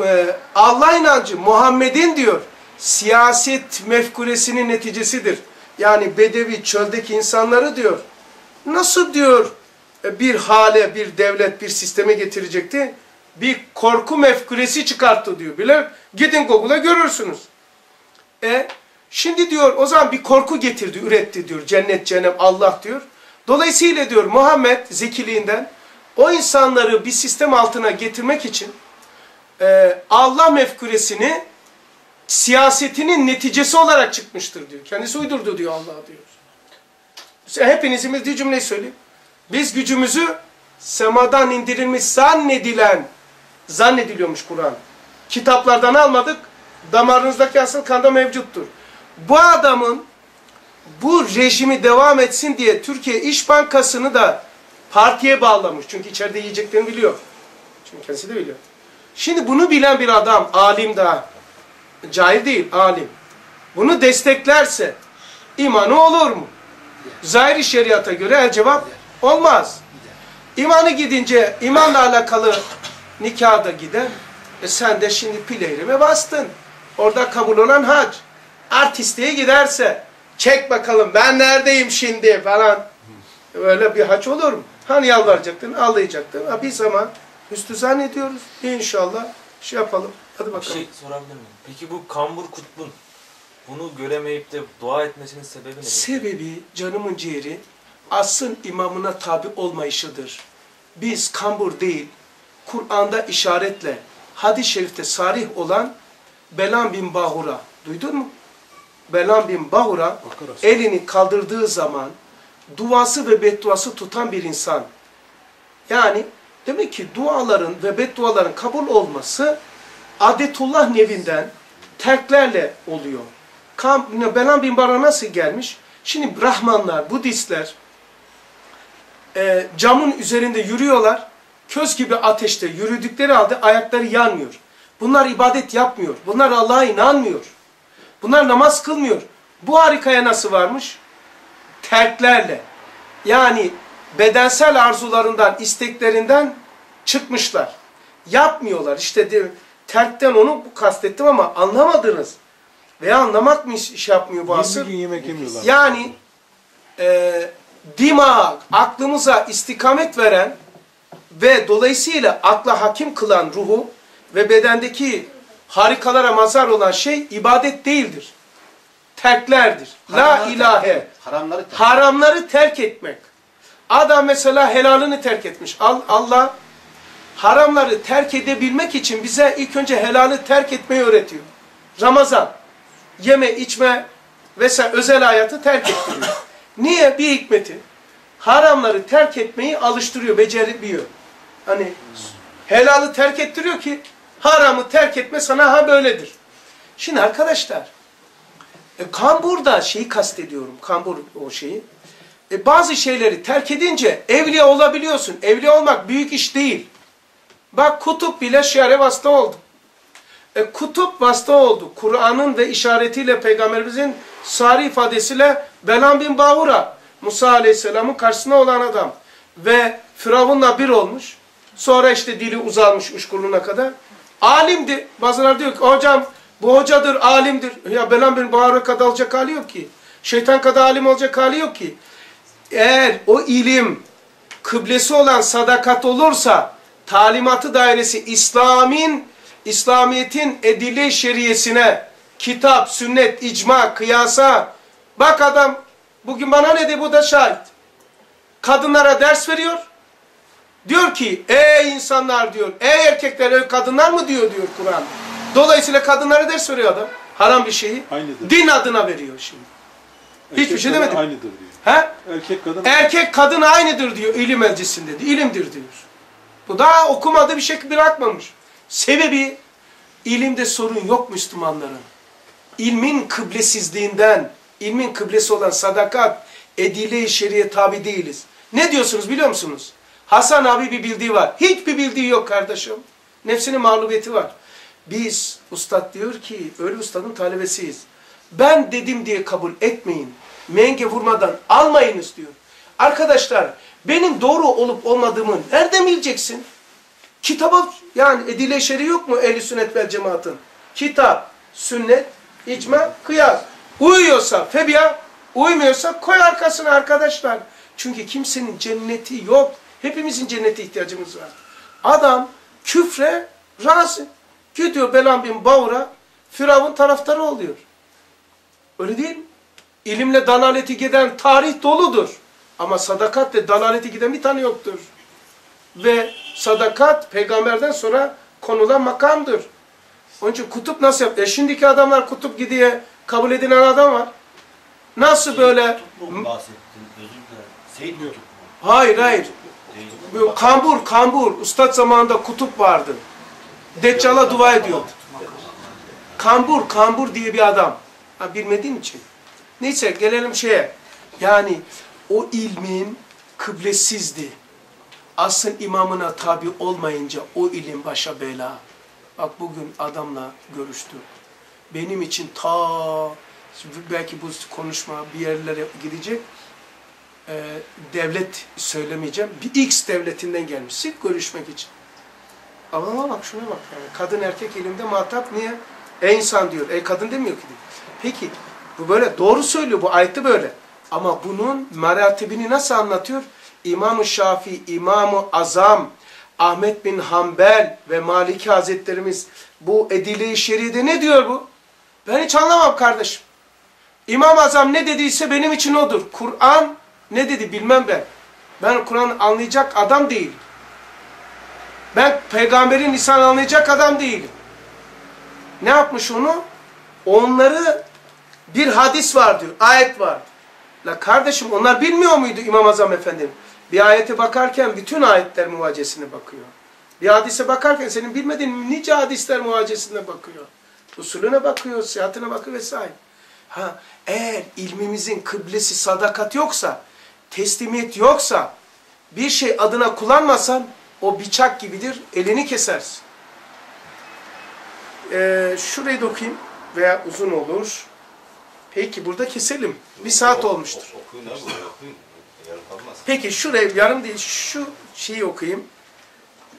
e, Allah inancı Muhammed'in diyor siyaset mefkuresinin neticesidir. Yani bedevi çöldeki insanları diyor nasıl diyor bir hale, bir devlet, bir sisteme getirecekti? Bir korku mefkuresi çıkarttı diyor. Bile gidin Google'a görürsünüz. E şimdi diyor o zaman bir korku getirdi, üretti diyor. Cennet, cehennem, Allah diyor. Dolayısıyla diyor Muhammed zekiliğinden o insanları bir sistem altına getirmek için e, Allah mefkuresini siyasetinin neticesi olarak çıkmıştır diyor. Kendisi uydurdu diyor Allah diyor. Hepinizin bildiği cümleyi söyleyeyim. Biz gücümüzü semadan indirilmiş zannedilen, zannediliyormuş Kur'an. Kitaplardan almadık, damarınızdaki asıl kanda mevcuttur. Bu adamın bu rejimi devam etsin diye Türkiye İş Bankası'nı da partiye bağlamış. Çünkü içeride yiyeceklerini biliyor. Çünkü kendisi de biliyor. Şimdi bunu bilen bir adam, alim daha, cahil değil, alim. Bunu desteklerse imanı olur mu? Zahiri şeriata göre el cevap olmaz. İmanı gidince imanla alakalı nikah da gider. E sen de şimdi pileyrime bastın. Orada kabul olan hac. Artistliğe giderse çek bakalım ben neredeyim şimdi falan. Öyle bir hac olur mu? Hani yalvaracaktın, ağlayacaktın. Ha, bir zaman hüsnü zannediyoruz. İnşallah şey yapalım. Hadi
Bir
bakalım.
şey sorabilir miyim? Peki bu kambur kutbun bunu göremeyip de dua etmesinin sebebi nedir?
Sebebi canımın ciğeri asrın imamına tabi olmayışıdır. Biz kambur değil, Kur'an'da işaretle, hadis-i şerifte sarih olan Belam bin Bahura, duydun mu? Belam bin Bahura elini kaldırdığı zaman duası ve bedduası tutan bir insan. Yani Demek ki duaların ve bedduaların kabul olması adetullah nevinden terklerle oluyor. Kam, Belan bin Bara nasıl gelmiş? Şimdi Brahmanlar, Budistler e, camın üzerinde yürüyorlar. Köz gibi ateşte yürüdükleri halde ayakları yanmıyor. Bunlar ibadet yapmıyor. Bunlar Allah'a inanmıyor. Bunlar namaz kılmıyor. Bu harikaya nasıl varmış? Terklerle. Yani bedensel arzularından, isteklerinden çıkmışlar. Yapmıyorlar. İşte de, terkten onu kastettim ama anlamadınız. Veya anlamak mı iş, yapmıyor bu
20
asır?
gün yemek yemiyorlar.
Yani e, dima, aklımıza istikamet veren ve dolayısıyla akla hakim kılan ruhu ve bedendeki harikalara mazhar olan şey ibadet değildir. Terklerdir. La
Haramları terk
ilahe.
etmek, Haramları terk
Haramları terk etmek. Adam mesela helalini terk etmiş. Al- Allah haramları terk edebilmek için bize ilk önce helali terk etmeyi öğretiyor. Ramazan, yeme, içme vesaire özel hayatı terk ettiriyor. Niye? Bir hikmeti. Haramları terk etmeyi alıştırıyor, beceriyor. Hani helalı terk ettiriyor ki haramı terk etme sana ha böyledir. Şimdi arkadaşlar e, kamburda şeyi kastediyorum. Kambur o şeyi. E, bazı şeyleri terk edince evliya olabiliyorsun. Evliya olmak büyük iş değil. Bak kutup bile şiare vasıta oldu. E, kutup vasıta oldu. Kur'an'ın ve işaretiyle peygamberimizin sari ifadesiyle Belam bin Bavura Musa Aleyhisselam'ın karşısına olan adam ve Firavun'la bir olmuş. Sonra işte dili uzalmış uçkurluğuna kadar. Alimdi. Bazıları diyor ki hocam bu hocadır, alimdir. Ya Belam bin Bavura kadar alacak hali yok ki. Şeytan kadar alim olacak hali yok ki. Eğer o ilim kıblesi olan sadakat olursa talimatı dairesi İslam'in İslamiyet'in edile şeriyesine kitap, sünnet, icma, kıyasa bak adam bugün bana ne de bu da şahit. Kadınlara ders veriyor. Diyor ki ey insanlar diyor, ey erkekler, ey kadınlar mı diyor diyor Kur'an. Dolayısıyla kadınlara ders veriyor adam. Haram bir şeyi.
Aynıdır.
Din adına veriyor şimdi. Hiçbir
Erkek
şey
kadın
demedim.
Aynıdır diyor.
He?
Erkek kadın
Erkek kadın aynıdır diyor ilim elcisinde. diyor. İlimdir diyor. Bu daha okumadığı bir şey bırakmamış. Sebebi ilimde sorun yok Müslümanların. İlmin kıblesizliğinden, ilmin kıblesi olan sadakat, edile-i şeriye tabi değiliz. Ne diyorsunuz biliyor musunuz? Hasan abi bir bildiği var. Hiçbir bildiği yok kardeşim. Nefsinin mağlubiyeti var. Biz, ustad diyor ki, öyle ustadın talebesiyiz. Ben dedim diye kabul etmeyin. Menge vurmadan almayınız diyor. Arkadaşlar, benim doğru olup olmadığımı nereden bileceksin? Kitaba yani edile şeri yok mu ehl sünnet vel cemaatın? Kitap, sünnet, icma, kıyas. Uyuyorsa febiya, uymuyorsa koy arkasına arkadaşlar. Çünkü kimsenin cenneti yok. Hepimizin cennete ihtiyacımız var. Adam küfre razı. Gidiyor Belam bin Bavur'a Firavun taraftarı oluyor. Öyle değil mi? İlimle dalaleti giden tarih doludur. Ama sadakatle dalaleti giden bir tane yoktur. Ve sadakat peygamberden sonra konulan makamdır. Onun için kutup nasıl yap? E şimdiki adamlar kutup gidiye kabul edilen adam var. Nasıl böyle?
Kutup mu bahsettin? Özür dilerim. Seyit Kutup mu?
Hayır hayır. Bu Kambur, kambur. Ustad zamanında kutup vardı. Deccal'a dua ediyordu. Kambur, kambur diye bir adam. Ha, bilmediğim için. Neyse gelelim şeye. Yani o ilmin kıblesizdi. Asrın imamına tabi olmayınca o ilim başa bela. Bak bugün adamla görüştüm. Benim için ta belki bu konuşma bir yerlere gidecek. Ee, devlet söylemeyeceğim. Bir X devletinden gelmiş. Sırf görüşmek için. Ama bak şuna bak. Yani kadın erkek elimde muhatap niye? Ey insan diyor. Ey kadın demiyor ki. diyor. Peki bu böyle doğru söylüyor. Bu ayette böyle. Ama bunun meratibini nasıl anlatıyor? İmam-ı Şafii, İmam-ı Azam, Ahmet bin Hanbel ve Maliki Hazretlerimiz bu Edile-i Şeri'de ne diyor bu? Ben hiç anlamam kardeşim. İmam-ı Azam ne dediyse benim için odur. Kur'an ne dedi bilmem ben. Ben Kur'an anlayacak adam değilim. Ben peygamberin lisanı anlayacak adam değilim. Ne yapmış onu? Onları bir hadis var diyor, ayet var. La kardeşim onlar bilmiyor muydu İmam Azam Efendi? Bir ayete bakarken bütün ayetler muvacesine bakıyor. Bir hadise bakarken senin bilmediğin nice hadisler muvacesine bakıyor. Usulüne bakıyor, sıhhatine bakıyor vesaire. Ha, eğer ilmimizin kıblesi sadakat yoksa, teslimiyet yoksa, bir şey adına kullanmasan o bıçak gibidir, elini kesersin. Ee, şurayı da okuyayım veya uzun olur. Peki burada keselim. Bir saat olmuştur. Peki şuraya yarım değil şu şeyi okuyayım.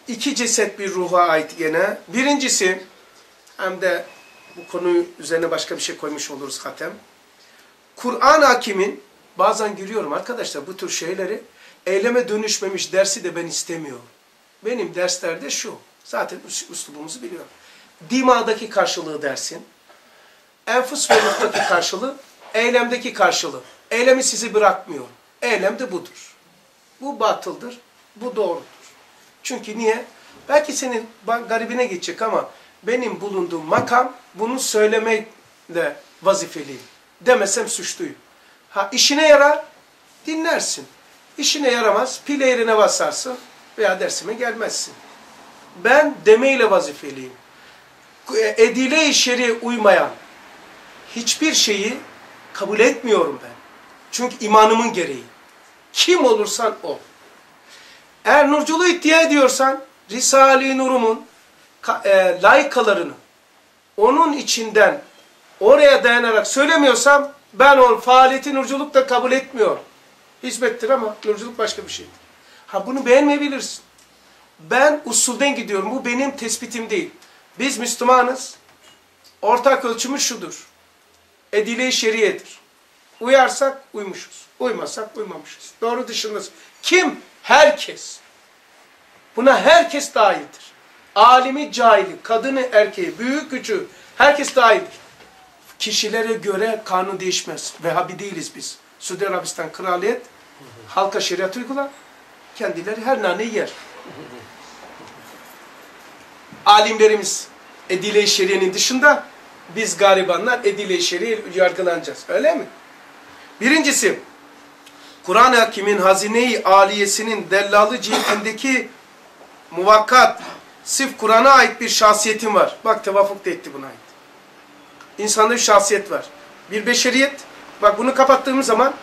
İki ceset bir ruha ait gene. Birincisi hem de bu konu üzerine başka bir şey koymuş oluruz hatem. Kur'an hakimin bazen görüyorum arkadaşlar bu tür şeyleri eyleme dönüşmemiş dersi de ben istemiyorum. Benim derslerde şu. Zaten üs- üslubumuzu biliyorum. Dima'daki karşılığı dersin. Enfus ve ruhtaki karşılığı, eylemdeki karşılığı. Eylemi sizi bırakmıyor. Eylem de budur. Bu batıldır, bu doğrudur. Çünkü niye? Belki senin garibine geçecek ama benim bulunduğum makam bunu söylemekle vazifeliyim. Demesem suçluyum. Ha işine yarar, dinlersin. İşine yaramaz, pil yerine basarsın veya dersime gelmezsin. Ben demeyle vazifeliyim. Edile-i şer'i uymayan hiçbir şeyi kabul etmiyorum ben. Çünkü imanımın gereği. Kim olursan ol. Eğer nurculuğu iddia ediyorsan Risale-i Nur'umun e, layıkalarını onun içinden oraya dayanarak söylemiyorsam ben o faaliyeti nurculuk da kabul etmiyorum. Hizmettir ama nurculuk başka bir şeydir. Ha bunu beğenmeyebilirsin. Ben usulden gidiyorum. Bu benim tespitim değil. Biz Müslümanız. Ortak ölçümüz şudur. Edile-i şeriyedir. Uyarsak uymuşuz. Uymasak uymamışız. Doğru dışındasın. Kim? Herkes. Buna herkes dahildir. Alimi, cahili, kadını, erkeği, büyük, küçüğü herkes dahildir. Kişilere göre kanun değişmez. Vehhabi değiliz biz. Suudi Arabistan kraliyet halka şeriat uygula. Kendileri her naneyi yer. Alimlerimiz edile-i şeriyenin dışında biz garibanlar edile-i şeriye yargılanacağız. Öyle mi? Birincisi, Kur'an-ı Hakim'in hazine-i aliyesinin dellalı cihetindeki muvakkat, sırf Kur'an'a ait bir şahsiyetin var. Bak tevafuk da etti buna ait. İnsanda bir şahsiyet var. Bir beşeriyet. Bak bunu kapattığımız zaman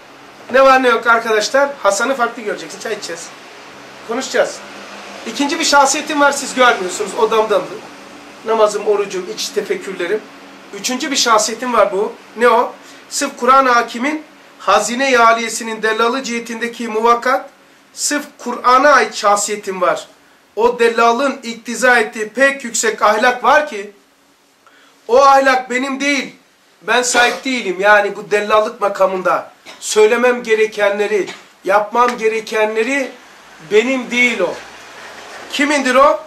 ne var ne yok arkadaşlar. Hasan'ı farklı göreceksin. Çay içeceğiz. Konuşacağız. İkinci bir şahsiyetim var siz görmüyorsunuz. Odamdandı. Namazım, orucum, iç tefekkürlerim. Üçüncü bir şahsiyetim var bu. Ne o? Sırf Kur'an hakimin hazine aliyesinin dellalı cihetindeki muvakkat, sırf Kur'an'a ait şahsiyetim var. O dellalın iktiza ettiği pek yüksek ahlak var ki, o ahlak benim değil, ben sahip değilim. Yani bu dellallık makamında söylemem gerekenleri, yapmam gerekenleri benim değil o. Kimindir o?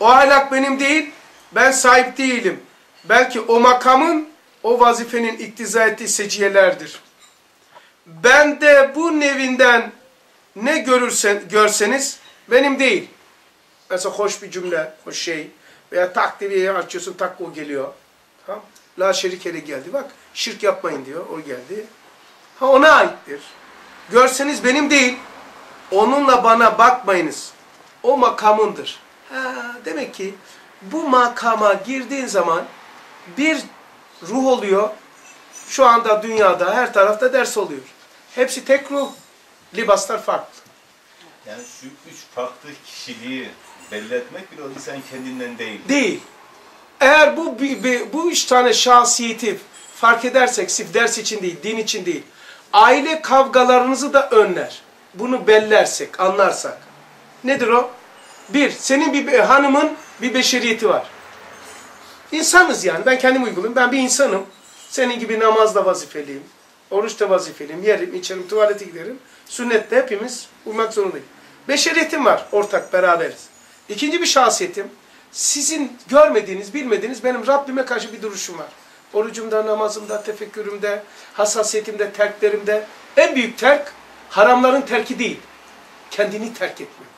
O ahlak benim değil, ben sahip değilim. Belki o makamın, o vazifenin iktiza ettiği seciyelerdir. Ben de bu nevinden ne görürsen, görseniz benim değil. Mesela hoş bir cümle, hoş şey veya takdiri açıyorsun tak o geliyor. Tamam. La şerikere geldi bak şirk yapmayın diyor o geldi. Ha ona aittir. Görseniz benim değil. Onunla bana bakmayınız. O makamındır. Ha, demek ki bu makama girdiğin zaman bir ruh oluyor. Şu anda dünyada her tarafta ders oluyor. Hepsi tek ruh. Libaslar farklı.
Yani şu üç farklı kişiliği belli etmek bile o insan kendinden değil.
Değil. Eğer bu bu üç tane şahsiyeti fark edersek, sırf ders için değil, din için değil, aile kavgalarınızı da önler. Bunu bellersek, anlarsak. Nedir o? Bir, senin bir hanımın bir beşeriyeti var. İnsanız yani. Ben kendim uygulayayım. Ben bir insanım. Senin gibi namazda vazifeliyim. Oruçta vazifeliyim. Yerim, içerim, tuvalete giderim. Sünnette hepimiz uymak zorundayız. Beşeriyetim var. Ortak, beraberiz. İkinci bir şahsiyetim. Sizin görmediğiniz, bilmediğiniz benim Rabbime karşı bir duruşum var. Orucumda, namazımda, tefekkürümde, hassasiyetimde, terklerimde. En büyük terk, haramların terki değil. Kendini terk etmek.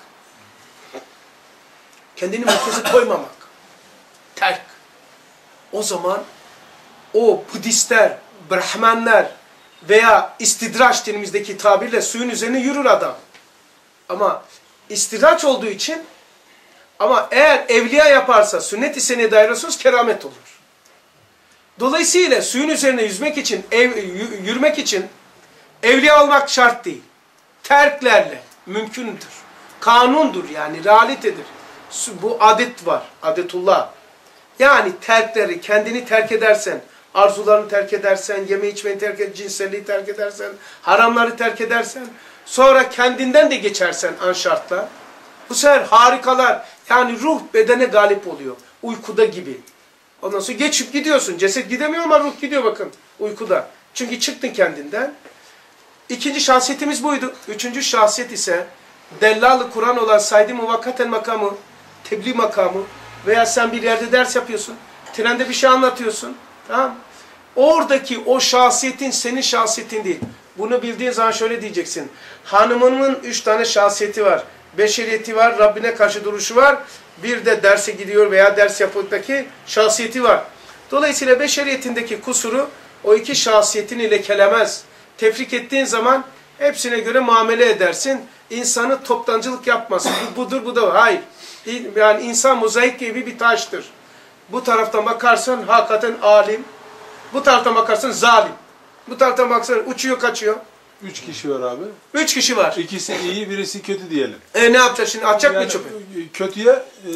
Kendini merkeze koymamak. Terk. O zaman o Budistler, Brahmanlar veya istidraç dilimizdeki tabirle suyun üzerine yürür adam. Ama istiraç olduğu için ama eğer evliya yaparsa sünnet-i seneye Resulü keramet olur. Dolayısıyla suyun üzerine yüzmek için, ev, yü- yürümek için evliya olmak şart değil. Terklerle mümkündür. Kanundur yani realitedir. Bu adet var. Adetullah. Yani terkleri kendini terk edersen, arzularını terk edersen, yeme içmeyi terk edersen, cinselliği terk edersen, haramları terk edersen, sonra kendinden de geçersen an şartla, bu sefer harikalar, yani ruh bedene galip oluyor. Uykuda gibi. Ondan sonra geçip gidiyorsun. Ceset gidemiyor ama ruh gidiyor bakın uykuda. Çünkü çıktın kendinden. İkinci şahsiyetimiz buydu. Üçüncü şahsiyet ise Dellalı Kur'an olan saydı muvakkaten makamı, tebliğ makamı veya sen bir yerde ders yapıyorsun, trende bir şey anlatıyorsun. Tamam Oradaki o şahsiyetin senin şahsiyetin değil. Bunu bildiğin zaman şöyle diyeceksin. Hanımının üç tane şahsiyeti var. Beşeriyeti var, Rabbine karşı duruşu var. Bir de derse gidiyor veya ders yapıldaki şahsiyeti var. Dolayısıyla beşeriyetindeki kusuru o iki şahsiyetini lekelemez. Tefrik ettiğin zaman hepsine göre muamele edersin. İnsanı toptancılık yapmasın. Bu budur, bu da hayır. Yani insan mozaik gibi bir taştır. Bu taraftan bakarsan hakikaten alim. Bu taraftan bakarsan zalim. Bu taraftan bakarsan uçuyor kaçıyor.
Üç kişi var abi.
Üç kişi var.
İkisi iyi, birisi kötü diyelim.
E ne yapacak şimdi? Atacak
Yani
mı çöpü?
kötüye e,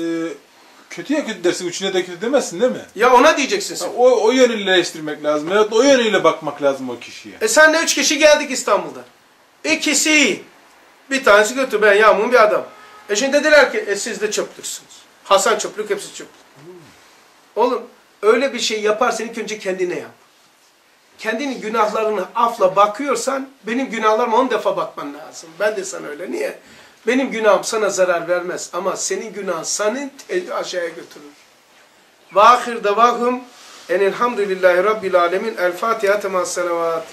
kötüye kötü dersin, üçüne de kötü demezsin değil mi?
Ya ona diyeceksin sen.
O, o yönüyle eleştirmek lazım. Evet o yönüyle bakmak lazım o kişiye.
E sen de üç kişi geldik İstanbul'da. İkisi iyi. Bir tanesi kötü. Ben yağmurun bir adam. E şimdi dediler ki e siz de çöplüksünüz. Hasan çöplük, hepsi çöplük. Oğlum öyle bir şey yaparsan ilk önce kendine yap. Kendinin günahlarını afla bakıyorsan benim günahlarıma on defa bakman lazım. Ben de sana öyle. Niye? Benim günahım sana zarar vermez ama senin günahın seni aşağıya götürür. Ve ahir davahum enelhamdülillahi rabbil alemin. El Fatiha temas salavat.